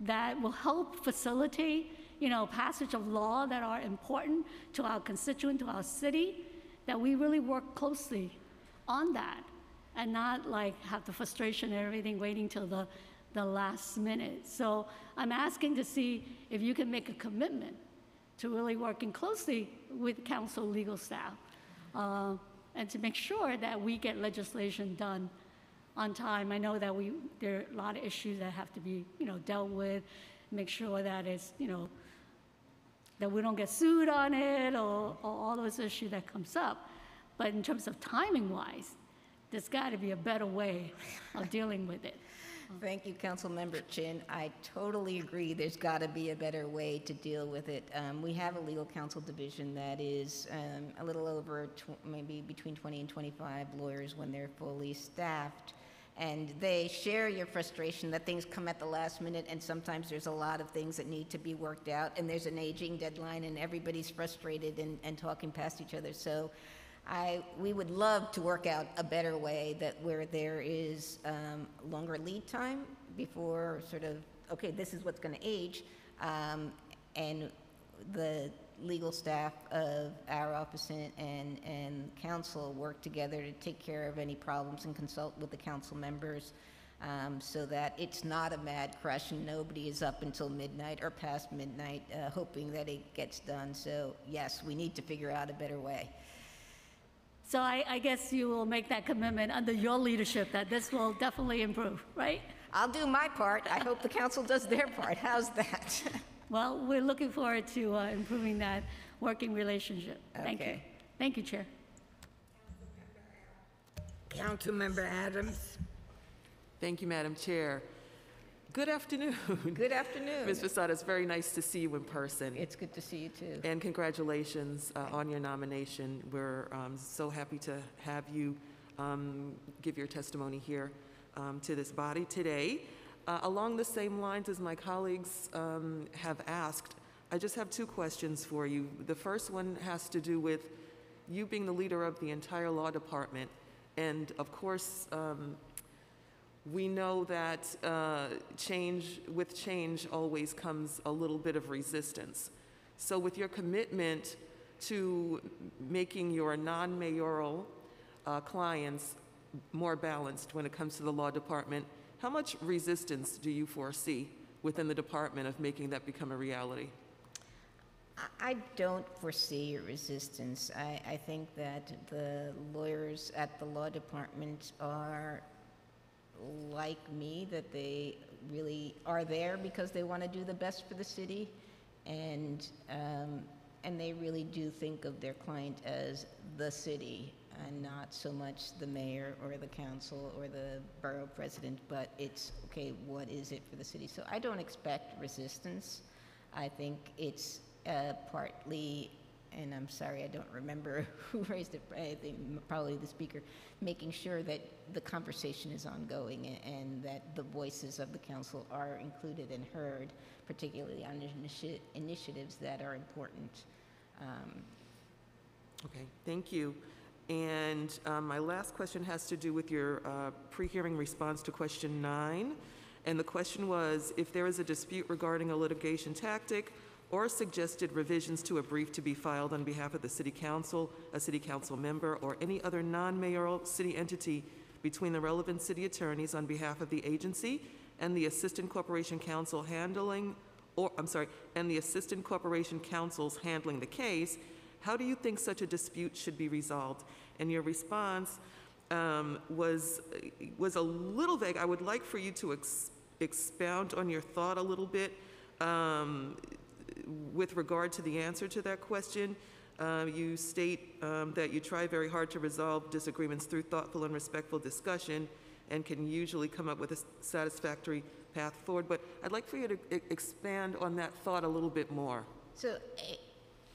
that will help facilitate, you know, passage of law that are important to our constituent, to our city, that we really work closely on that and not like have the frustration and everything waiting till the, the last minute. So I'm asking to see if you can make a commitment to really working closely with council legal staff uh, and to make sure that we get legislation done on time. I know that we, there are a lot of issues that have to be, you know, dealt with, make sure that it's, you know, that we don't get sued on it or, or all those issues that comes up. But in terms of timing wise, there's got to be a better way of dealing with it. Thank you, Councilmember Chin. I totally agree, there's got to be a better way to deal with it. Um, We have a legal counsel division that is um, a little over, tw- maybe between 20 and 25 lawyers when they're fully staffed. And they share your frustration that things come at the last minute, and sometimes there's a lot of things that need to be worked out, and there's an aging deadline, and everybody's frustrated and, and talking past each other. So I, we would love to work out a better way that where there is um, longer lead time before sort of, okay, this is what's going to age, um, and the legal staff of our office and, and, and council work together to take care of any problems and consult with the council members um, so that it's not a mad crush and nobody is up until midnight or past midnight uh, hoping that it gets done. So yes, we need to figure out a better way. So I, I guess you will make that commitment under your leadership that this will definitely improve, right? I'll do my part. I hope the council does their part. How's that? Well, we're looking forward to uh, improving that working relationship. Thank you. Okay. Thank you, Chair. Councilmember Adams? Thank you, Madam Chair. Good afternoon. Good afternoon. Ms. Pestana, it's very nice to see you in person. It's good to see you too. And congratulations uh, on your nomination. We're um, so happy to have you um, give your testimony here um, to this body today. Uh, Along the same lines as my colleagues um, have asked, I just have two questions for you. The first one has to do with you being the leader of the entire law department. And of course, um, we know that uh, change, with change always comes a little bit of resistance. So with your commitment to making your non-mayoral uh, clients more balanced when it comes to the law department, how much resistance do you foresee within the department of making that become a reality? I- don't foresee resistance. I, I think that the lawyers at the law department are like me, that they really are there because they want to do the best for the city. And, um, and they really do think of their client as the city and not so much the mayor or the council or the borough president, but it's, okay, what is it for the city? So I don't expect resistance. I think it's uh, partly, and I'm sorry, I don't remember who raised it, I think probably the speaker, making sure that the conversation is ongoing and that the voices of the council are included and heard, particularly on initi- initiatives that are important. Um, Okay, thank you. And um, my last question has to do with your uh, pre-hearing response to question nine. And the question was, if there is a dispute regarding a litigation tactic or suggested revisions to a brief to be filed on behalf of the city council, a city council member, or any other non-mayoral city entity between the relevant city attorneys on behalf of the agency and the assistant corporation counsel handling, or, I'm sorry, and the assistant corporation counsels handling the case, how do you think such a dispute should be resolved? And your response um, was, was a little vague. I would like for you to ex- expound on your thought a little bit um, with regard to the answer to that question. Uh, You state um, that you try very hard to resolve disagreements through thoughtful and respectful discussion and can usually come up with a satisfactory path forward. But I'd like for you to expand on that thought a little bit more. So i-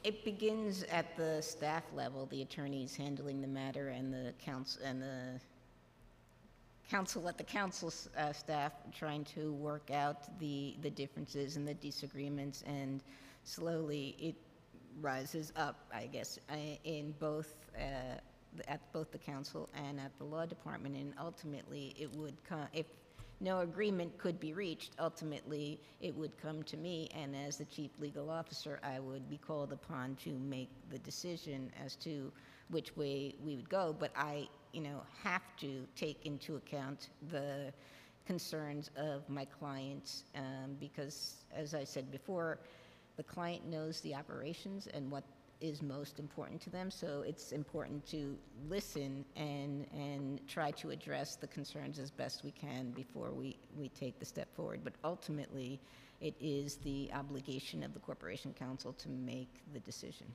it begins at the staff level, the attorneys handling the matter and the council, and the council at the council uh, staff trying to work out the, the differences and the disagreements, and slowly it rises up, I guess, in both, uh, at both the council and at the law department, and ultimately it would come, if no agreement could be reached, ultimately it would come to me, and as the chief legal officer, I would be called upon to make the decision as to which way we would go. But I, you know, have to take into account the concerns of my clients, um, because, as I said before, the client knows the operations and what is most important to them, so it's important to listen and, and try to address the concerns as best we can before we, we take the step forward. But ultimately, it is the obligation of the Corporation Counsel to make the decision.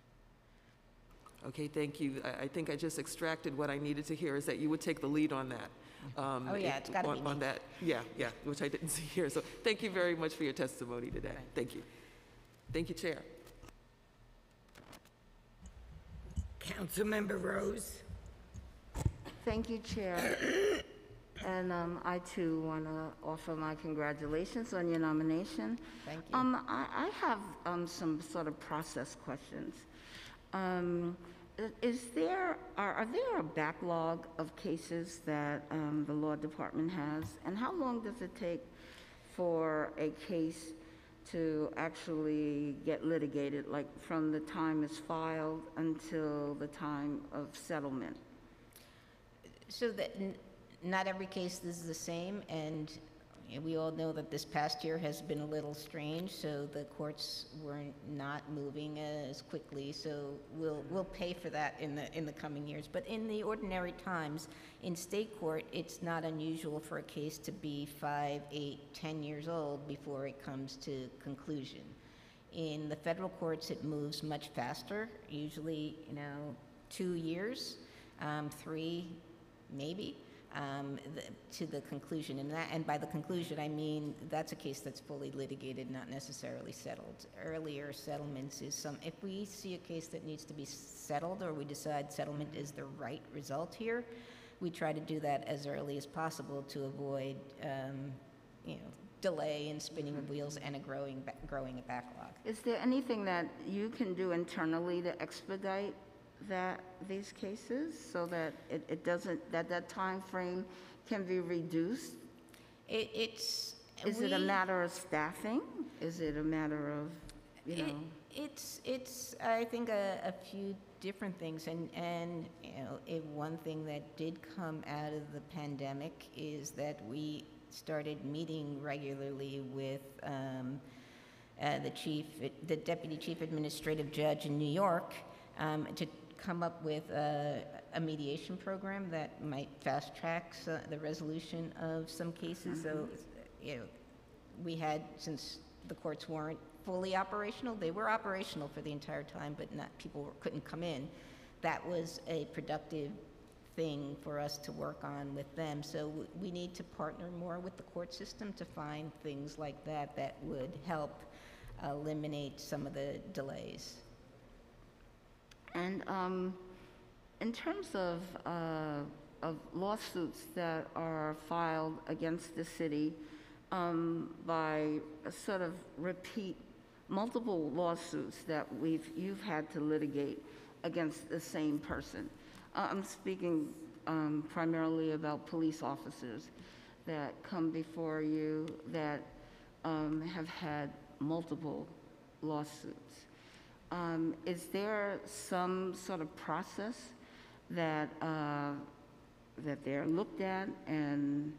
Okay, thank you. I, I think I just extracted what I needed to hear, is that you would take the lead on that. Um, Oh, yeah, it- it's gotta on- be me. On that, yeah, yeah, which I didn't see here. So thank you very much for your testimony today. Thank you. Thank you, Chair. Councilmember Rose? Thank you, Chair. And um, I too want to offer my congratulations on your nomination. Thank you. Um, I I have um, some sort of process questions. Um, Is there, are are there a backlog of cases that um, the Law Department has? And how long does it take for a case to actually get litigated, like from the time it's filed until the time of settlement? So that, n- not every case is the same, and we all know that this past year has been a little strange, so the courts were not moving as quickly, so we'll, we'll pay for that in the, in the coming years. But in the ordinary times, in state court, it's not unusual for a case to be five, eight, ten years old before it comes to conclusion. In the federal courts, it moves much faster, usually, you know, two years, um, three, maybe, um, to the conclusion. And that, and by the conclusion, I mean that's a case that's fully litigated, not necessarily settled. Earlier settlements is some. If we see a case that needs to be settled, or we decide settlement is the right result here, we try to do that as early as possible to avoid, um, you know, delay and spinning of wheels and a growing, ba- growing a backlog. Is there anything that you can do internally to expedite that, these cases, so that it, it doesn't, that that time frame can be reduced? It, it's. Is it a we- matter of staffing? Is it a matter of, you It- know? It's, it's, I think, a, a few different things, and, and, you know, one thing that did come out of the pandemic is that we started meeting regularly with, um, uh, the chief, the deputy chief administrative judge in New York, um, to come up with a, a mediation program that might fast-track so- the resolution of some cases, so, mm-hmm. you know, we had, since the courts weren't fully operational, they were operational for the entire time, but not, people couldn't come in. That was a productive thing for us to work on with them. So w- we need to partner more with the court system to find things like that that would help eliminate some of the delays. Um, in terms of, uh, of lawsuits that are filed against the city um, by a sort of repeat, multiple lawsuits that we've, you've had to litigate against the same person. Uh, I'm speaking um, primarily about police officers that come before you that um, have had multiple lawsuits. Um, Is there some sort of process that, uh, that they're looked at and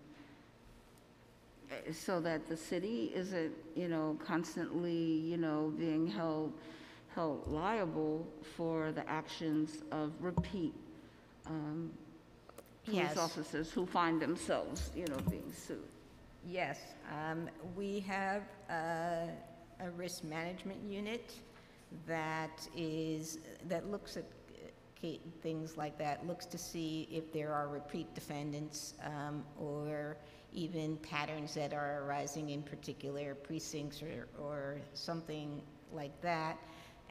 uh, so that the city isn't, you know, constantly, you know, being held, held liable for the actions of repeat um, police Yes. officers who find themselves, you know, being sued? Yes, um, we have a, a risk management unit that is, that looks at things like that, looks to see if there are repeat defendants um, or even patterns that are arising in particular precincts or, or something like that.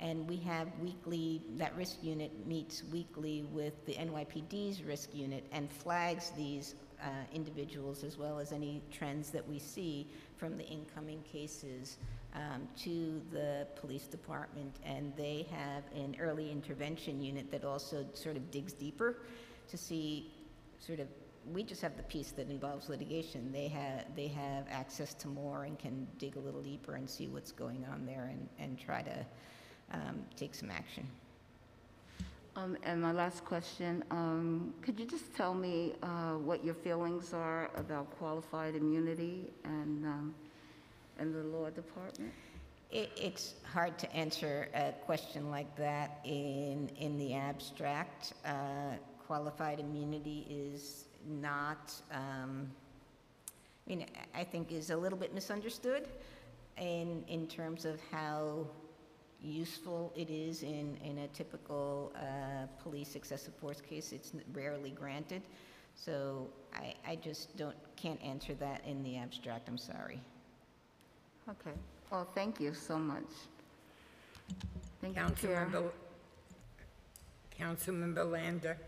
And we have weekly, that risk unit meets weekly with the NYPD's risk unit and flags these uh, individuals as well as any trends that we see from the incoming cases um, to the police department. And they have an early intervention unit that also sort of digs deeper to see sort of, we just have the piece that involves litigation. They have, they have access to more and can dig a little deeper and see what's going on there and, and try to um, take some action. Um, And my last question, um, could you just tell me uh, what your feelings are about qualified immunity and, um, and the law department? It, it's hard to answer a question like that in, in the abstract. Uh, qualified immunity is not, um, I mean, I think is a little bit misunderstood in, in terms of how useful it is in, in a typical uh, police excessive force case. It's rarely granted. So I, I just don't, can't answer that in the abstract, I'm sorry. Okay. Well, thank you so much. Thank you, Chair. Councilmember, Councilmember Lander.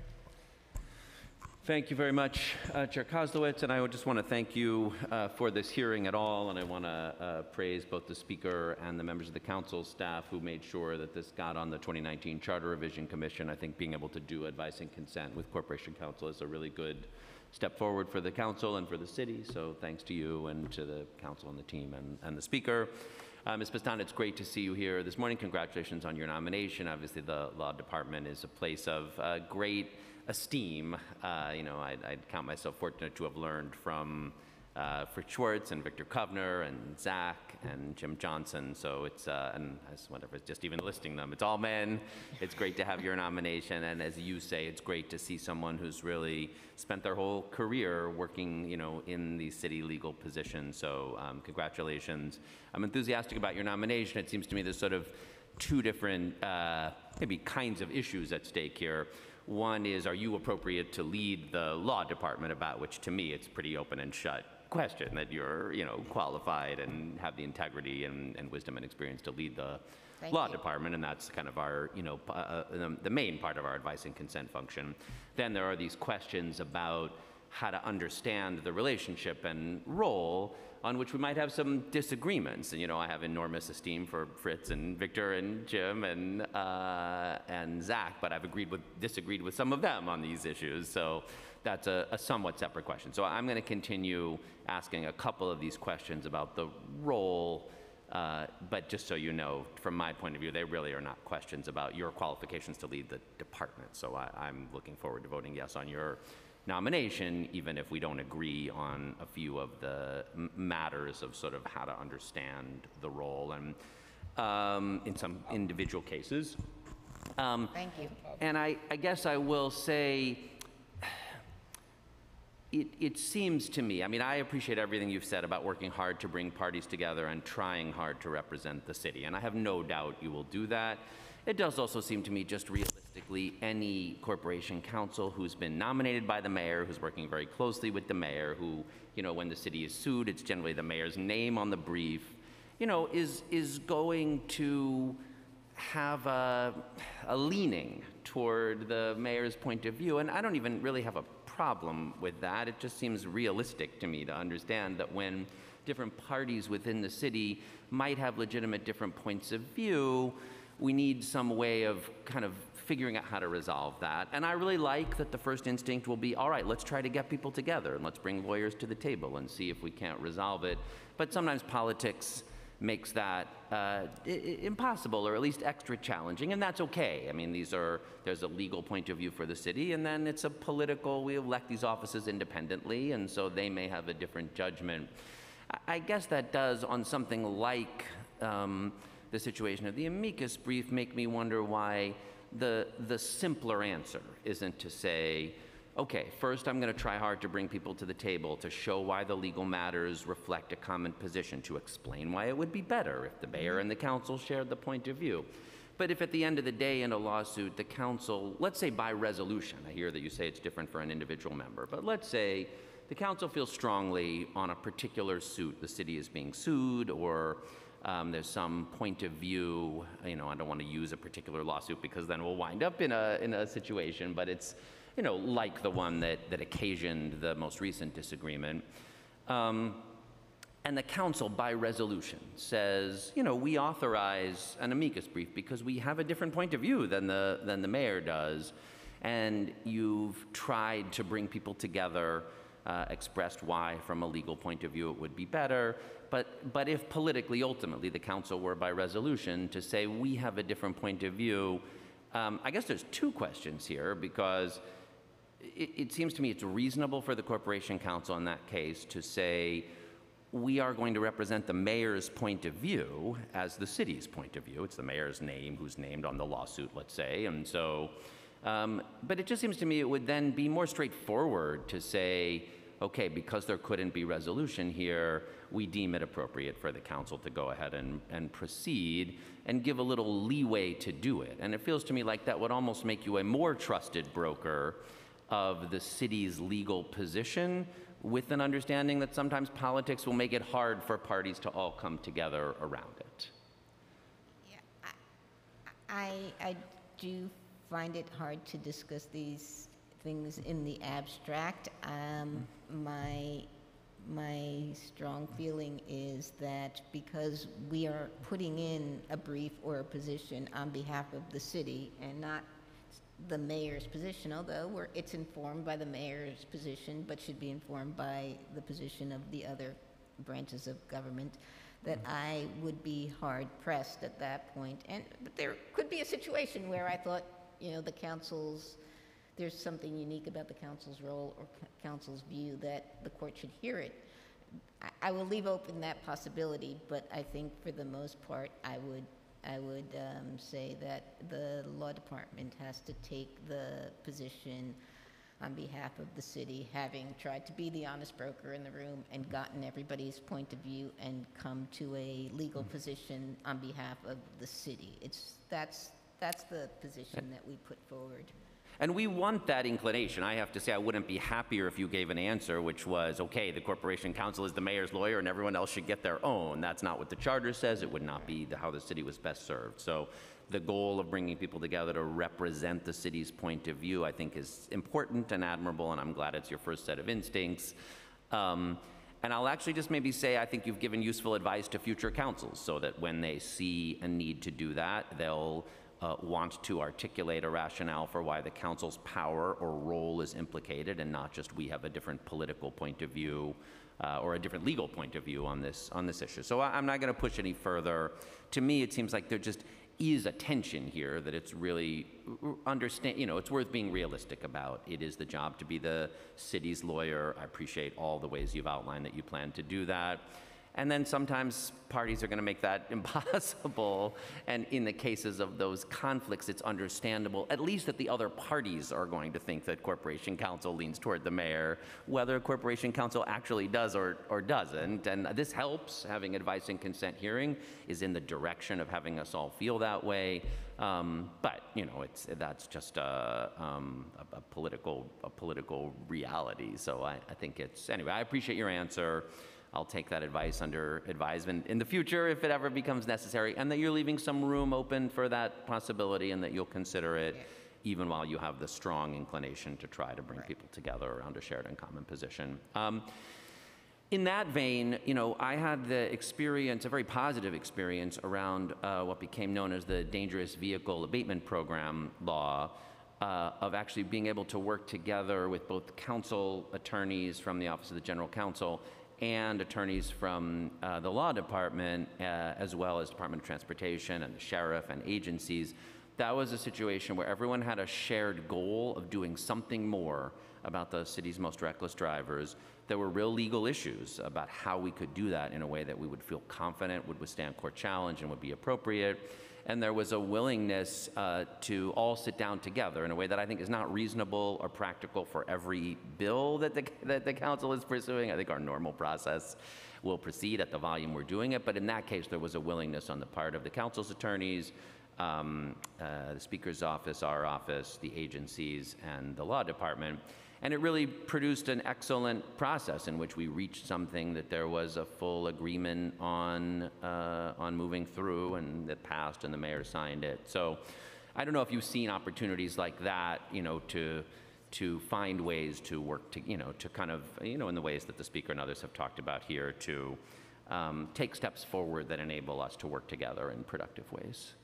Thank you very much, uh, Chair Koslowitz, and I would just want to thank you uh, for this hearing at all, and I want to uh, praise both the speaker and the members of the council staff who made sure that this got on the 2019 Charter Revision Commission. I think being able to do advice and consent with Corporation Counsel is a really good step forward for the council and for the city, so thanks to you and to the council and the team and, and the speaker. Uh, Ms. Pestana, it's great to see you here this morning. Congratulations on your nomination. Obviously, the Law Department is a place of uh, great esteem. Uh, you know, I'd, I'd count myself fortunate to have learned from uh, Fritz Schwarz and Victor Kovner and Zach and Jim Johnson. So it's, uh, and as whatever, just even listing them, it's all men. It's great to have your nomination. And as you say, it's great to see someone who's really spent their whole career working, you know, in the city legal position. So um, congratulations. I'm enthusiastic about your nomination. It seems to me there's sort of two different, uh, maybe kinds of issues at stake here. One is, are you appropriate to lead the law department, about which to me it's pretty open and shut question that you're, you know, qualified and have the integrity and, and wisdom and experience to lead the Thank law you. department, and that's kind of our, you know, uh, the- the main part of our advice and consent function. Then there are these questions about how to understand the relationship and role on which we might have some disagreements. And, you know, I have enormous esteem for Fritz and Victor and Jim and, uh, and Zach, but I've agreed with, disagreed with some of them on these issues. So that's a, a somewhat separate question. So I'm going to continue asking a couple of these questions about the role uh, But just so you know, from my point of view, they really are not questions about your qualifications to lead the department. So I- I'm looking forward to voting yes on your nomination, even if we don't agree on a few of the m- matters of sort of how to understand the role and um, in some individual cases. Um, Thank you. and I, I guess I will say, it, it seems to me, I mean, I appreciate everything you've said about working hard to bring parties together and trying hard to represent the city, and I have no doubt you will do that. It does also seem to me, just realistically, any corporation counsel who's been nominated by the mayor, who's working very closely with the mayor, who, you know, when the city is sued, it's generally the mayor's name on the brief, you know, is, is going to have a, a leaning toward the mayor's point of view. And I don't even really have a problem with that. It just seems realistic to me to understand that when different parties within the city might have legitimate different points of view, we need some way of kind of figuring out how to resolve that. And I really like that the first instinct will be all right, let's try to get people together and let's bring lawyers to the table and see if we can't resolve it. But sometimes politics makes that uh, impossible or at least extra challenging, and that's okay. I mean, these are there's a legal point of view for the city, and then it's a political. We elect these offices independently, and so they may have a different judgment. I- I guess that does on something like um, the situation of the amicus brief make me wonder why the the simpler answer isn't to say okay, first I'm going to try hard to bring people to the table to show why the legal matters reflect a common position, to explain why it would be better if the mayor and the council shared the point of view. But if at the end of the day in a lawsuit, the council, let's say by resolution, I hear that you say it's different for an individual member, but let's say the council feels strongly on a particular suit, the city is being sued, or um, there's some point of view, you know, I don't want to use a particular lawsuit because then we'll wind up in a, in a situation, but it's, you know, like the one that, that occasioned the most recent disagreement. Um, and the council, by resolution, says, you know, we authorize an amicus brief because we have a different point of view than the, than the mayor does. And you've tried to bring people together, uh, expressed why, from a legal point of view, it would be better. But, but if politically, ultimately, the council were by resolution to say, we have a different point of view, um, I guess there's two questions here because it, it seems to me it's reasonable for the Corporation Counsel in that case to say, we are going to represent the mayor's point of view as the city's point of view. It's the mayor's name who's named on the lawsuit, let's say. And so, um, but it just seems to me it would then be more straightforward to say, okay, because there couldn't be resolution here, we deem it appropriate for the council to go ahead and, and proceed and give a little leeway to do it. And it feels to me like that would almost make you a more trusted broker of the city's legal position with an understanding that sometimes politics will make it hard for parties to all come together around it. I, I do find it hard to discuss these things in the abstract. Um, my, my strong feeling is that because we are putting in a brief or a position on behalf of the city and not the mayor's position, although we're, it's informed by the mayor's position, but should be informed by the position of the other branches of government, that mm-hmm. I would be hard pressed at that point. And, but there could be a situation where I thought, you know, the council's, there's something unique about the council's role or council's view that the court should hear it. I, I will leave open that possibility, but I think for the most part, I would, I would um, say that the law department has to take the position on behalf of the city, having tried to be the honest broker in the room and gotten everybody's point of view and come to a legal position on behalf of the city. It's, that's, that's the position that we put forward. And we want that inclination. I have to say, I wouldn't be happier if you gave an answer which was, okay, the corporation Counsel is the mayor's lawyer and everyone else should get their own. That's not what the charter says. It would not be the, how the city was best served. So the goal of bringing people together to represent the city's point of view, I think, is important and admirable, and I'm glad it's your first set of instincts. Um, and I'll actually just maybe say I think you've given useful advice to future councils so that when they see a need to do that, they'll uh, want to articulate a rationale for why the council's power or role is implicated and not just we have a different political point of view uh, or a different legal point of view on this on this issue. So I, I'm not going to push any further. To me, it seems like there just is a tension here that it's really understand. You know, it's worth being realistic about. It is the job to be the city's lawyer. I appreciate all the ways you've outlined that you plan to do that. And then sometimes parties are going to make that impossible. And in the cases of those conflicts, it's understandable, at least that the other parties are going to think that Corporation Counsel leans toward the mayor, whether Corporation Counsel actually does or, or doesn't. And this helps. Having advice and consent hearing is in the direction of having us all feel that way. Um, but you know, it's that's just a, um, a, a political a political reality. So I, I think it's anyway. I appreciate your answer. I'll take that advice under advisement in the future if it ever becomes necessary, and that you're leaving some room open for that possibility and that you'll consider it even while you have the strong inclination to try to bring people together around a shared and common position. Um, in that vein, you know, I had the experience, a very positive experience around uh, what became known as the Dangerous Vehicle Abatement Program law, uh, of actually being able to work together with both council attorneys from the Office of the General Counsel and attorneys from uh, the law department, uh, as well as Department of Transportation and the sheriff and agencies. That was a situation where everyone had a shared goal of doing something more about the city's most reckless drivers. There were real legal issues about how we could do that in a way that we would feel confident would withstand court challenge and would be appropriate and there was a willingness uh, to all sit down together in a way that I think is not reasonable or practical for every bill that the, that the council is pursuing. I think our normal process will proceed at the volume we're doing it, but in that case, there was a willingness on the part of the council's attorneys, um, uh, the Speaker's office, our office, the agencies, and the law department and it really produced an excellent process in which we reached something that there was a full agreement on, uh, on moving through, and it passed, and the mayor signed it. So I don't know if you've seen opportunities like that, you know, to to find ways to work to, you know, to kind of, you know, in the ways that the speaker and others have talked about here, to um, take steps forward that enable us to work together in productive ways.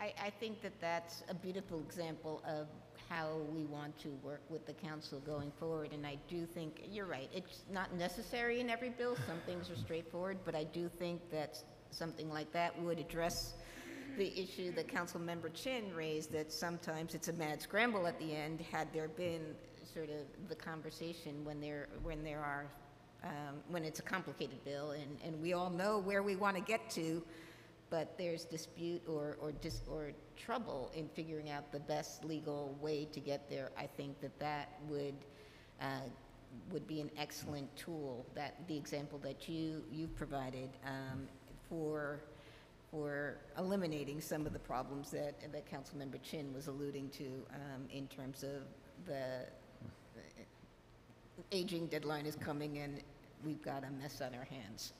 I, I think that that's a beautiful example of how we want to work with the council going forward. And I do think, you're right, it's not necessary in every bill. Some things are straightforward, but I do think that something like that would address the issue that Council Member Chin raised, that sometimes it's a mad scramble at the end, had there been sort of the conversation when there, when there are um, when it's a complicated bill, and, and we all know where we want to get to, but there's dispute or, or dis, or trouble in figuring out the best legal way to get there, I think that that would, uh, would be an excellent tool, that, the example that you, you've provided, um, for, for eliminating some of the problems that, that Councilmember Chin was alluding to, um, in terms of the aging deadline is coming and we've got a mess on our hands.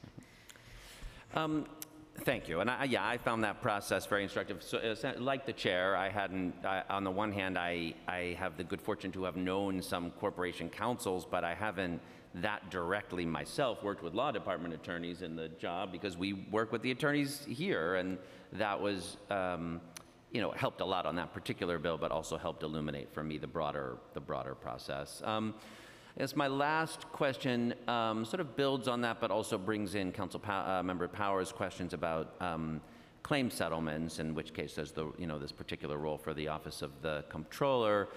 Um, Thank you. And I, yeah, I found that process very instructive. So, uh, like the chair, I hadn't, I, on the one hand, I, I have the good fortune to have known some corporation counsels, but I haven't that directly myself worked with law department attorneys in the job because we work with the attorneys here, and that was, um, you know, helped a lot on that particular bill, but also helped illuminate for me the broader, the broader process. Um, Guess my last question um, sort of builds on that, but also brings in Council Pow- uh, Member Powers' questions about um, claim settlements, in which case there's the, you know, this particular role for the Office of the Comptroller.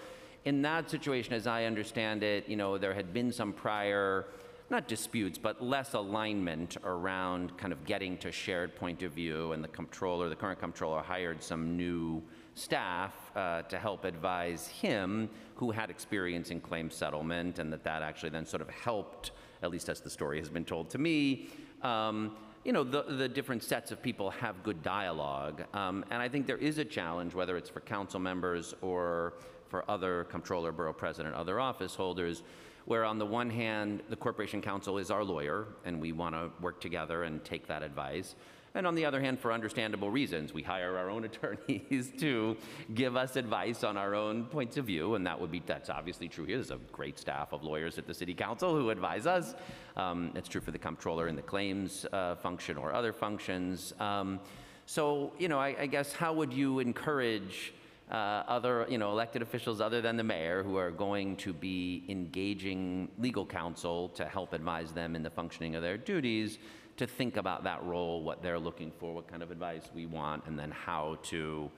In that situation, as I understand it, you know, there had been some prior, not disputes, but less alignment around kind of getting to shared point of view, and the comptroller, the current comptroller, hired some new staff uh, to help advise him, who had experience in claim settlement, and that that actually then sort of helped, at least as the story has been told to me, um, you know, the, the different sets of people have good dialogue. Um, and I think there is a challenge, whether it's for council members or for other comptroller, borough president, other office holders, where on the one hand, the corporation counsel is our lawyer, and we want to work together and take that advice. And on the other hand, for understandable reasons, we hire our own attorneys to give us advice on our own points of view, and that would be that's obviously true here. There's a great staff of lawyers at the City Council who advise us. Um, it's true for the comptroller in the claims uh, function or other functions. Um, so, you know, I, I guess how would you encourage? uh, other, you know, elected officials other than the mayor who are going to be engaging legal counsel to help advise them in the functioning of their duties to think about that role, what they're looking for, what kind of advice we want, and then how to,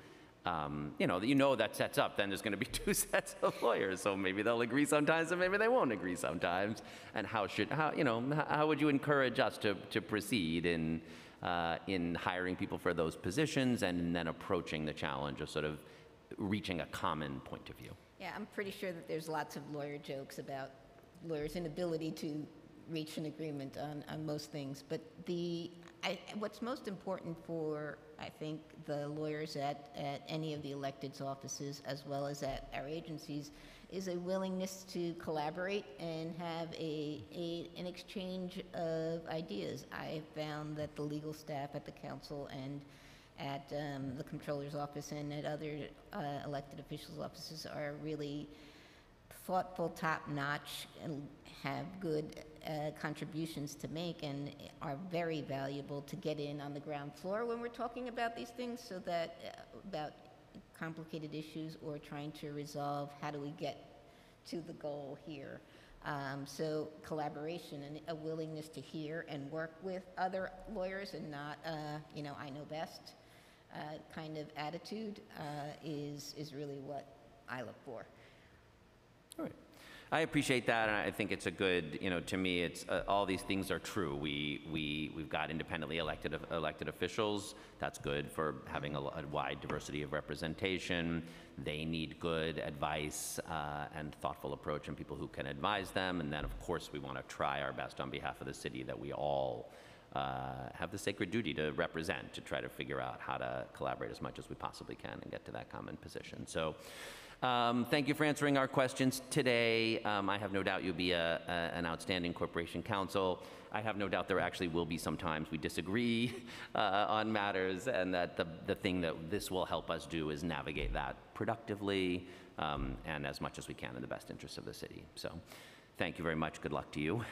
um, you know, you know that sets up, then there's going to be two sets of lawyers, so maybe they'll agree sometimes and maybe they won't agree sometimes. And how should, how, you know, how would you encourage us to, to proceed in, uh, in hiring people for those positions and then approaching the challenge of sort of reaching a common point of view? Yeah, I'm pretty sure that there's lots of lawyer jokes about lawyers' inability to reach an agreement on, on most things. But the, I, what's most important for, I think, the lawyers at, at any of the electeds' offices, as well as at our agencies, is a willingness to collaborate and have a, a, an exchange of ideas. I have found that the legal staff at the council and at um, the comptroller's office and at other uh, elected officials' offices are really thoughtful, top-notch, and have good uh, contributions to make and are very valuable to get in on the ground floor when we're talking about these things so that, uh, about complicated issues or trying to resolve how do we get to the goal here. Um, so collaboration and a willingness to hear and work with other lawyers and not, uh, you know, I know best uh, kind of attitude uh, is, is really what I look for. All right. I appreciate that, and I think it's a good, you know, to me, it's, uh, all these things are true. We, we, we've got independently elected, elected officials. That's good for having a, a wide diversity of representation. They need good advice uh, and thoughtful approach and people who can advise them. And then, of course, we want to try our best on behalf of the city that we all uh, have the sacred duty to represent, to try to figure out how to collaborate as much as we possibly can and get to that common position. So, um, thank you for answering our questions today. Um, I have no doubt you'll be a, a, an outstanding corporation counsel. I have no doubt there actually will be some times we disagree uh, on matters, and that the, the thing that this will help us do is navigate that productively um, and as much as we can in the best interest of the city. So, thank you very much. Good luck to you.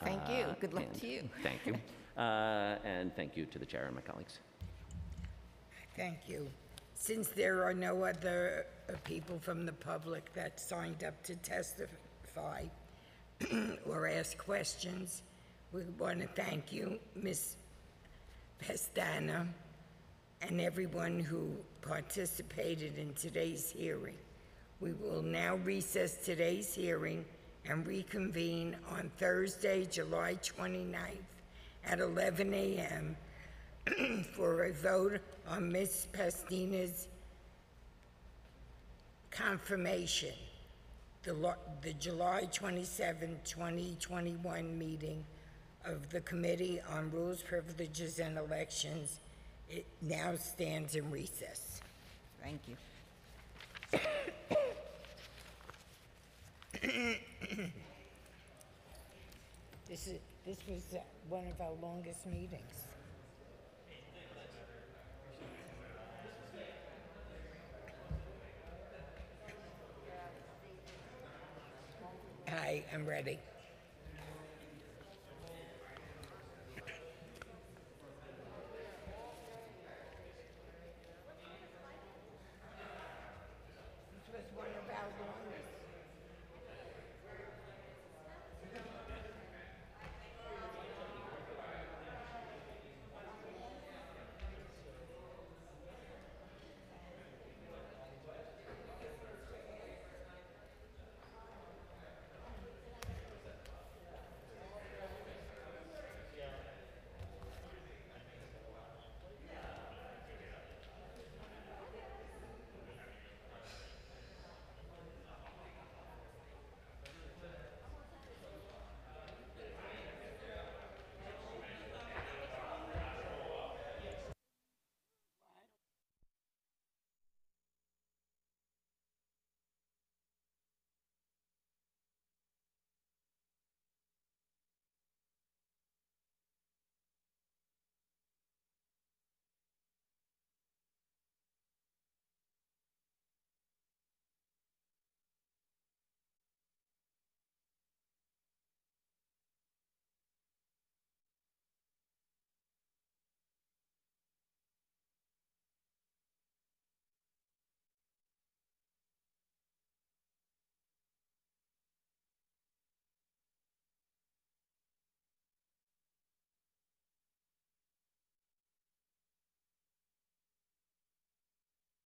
Thank you. Uh, Good luck to you. Thank you. Uh, and thank you to the chair and my colleagues. Thank you. Since there are no other uh, people from the public that signed up to testify or ask questions, we want to thank you, Ms. Pestana, and everyone who participated in today's hearing. We will now recess today's hearing and reconvene on Thursday, July 29th at 11 a.m. for a vote on Ms. Pestana's confirmation. The lo- the July 27, 2021 meeting of the Committee on Rules, Privileges, and Elections, it now stands in recess. Thank you. This is, this was uh, one of our longest meetings. Hi, I'm ready.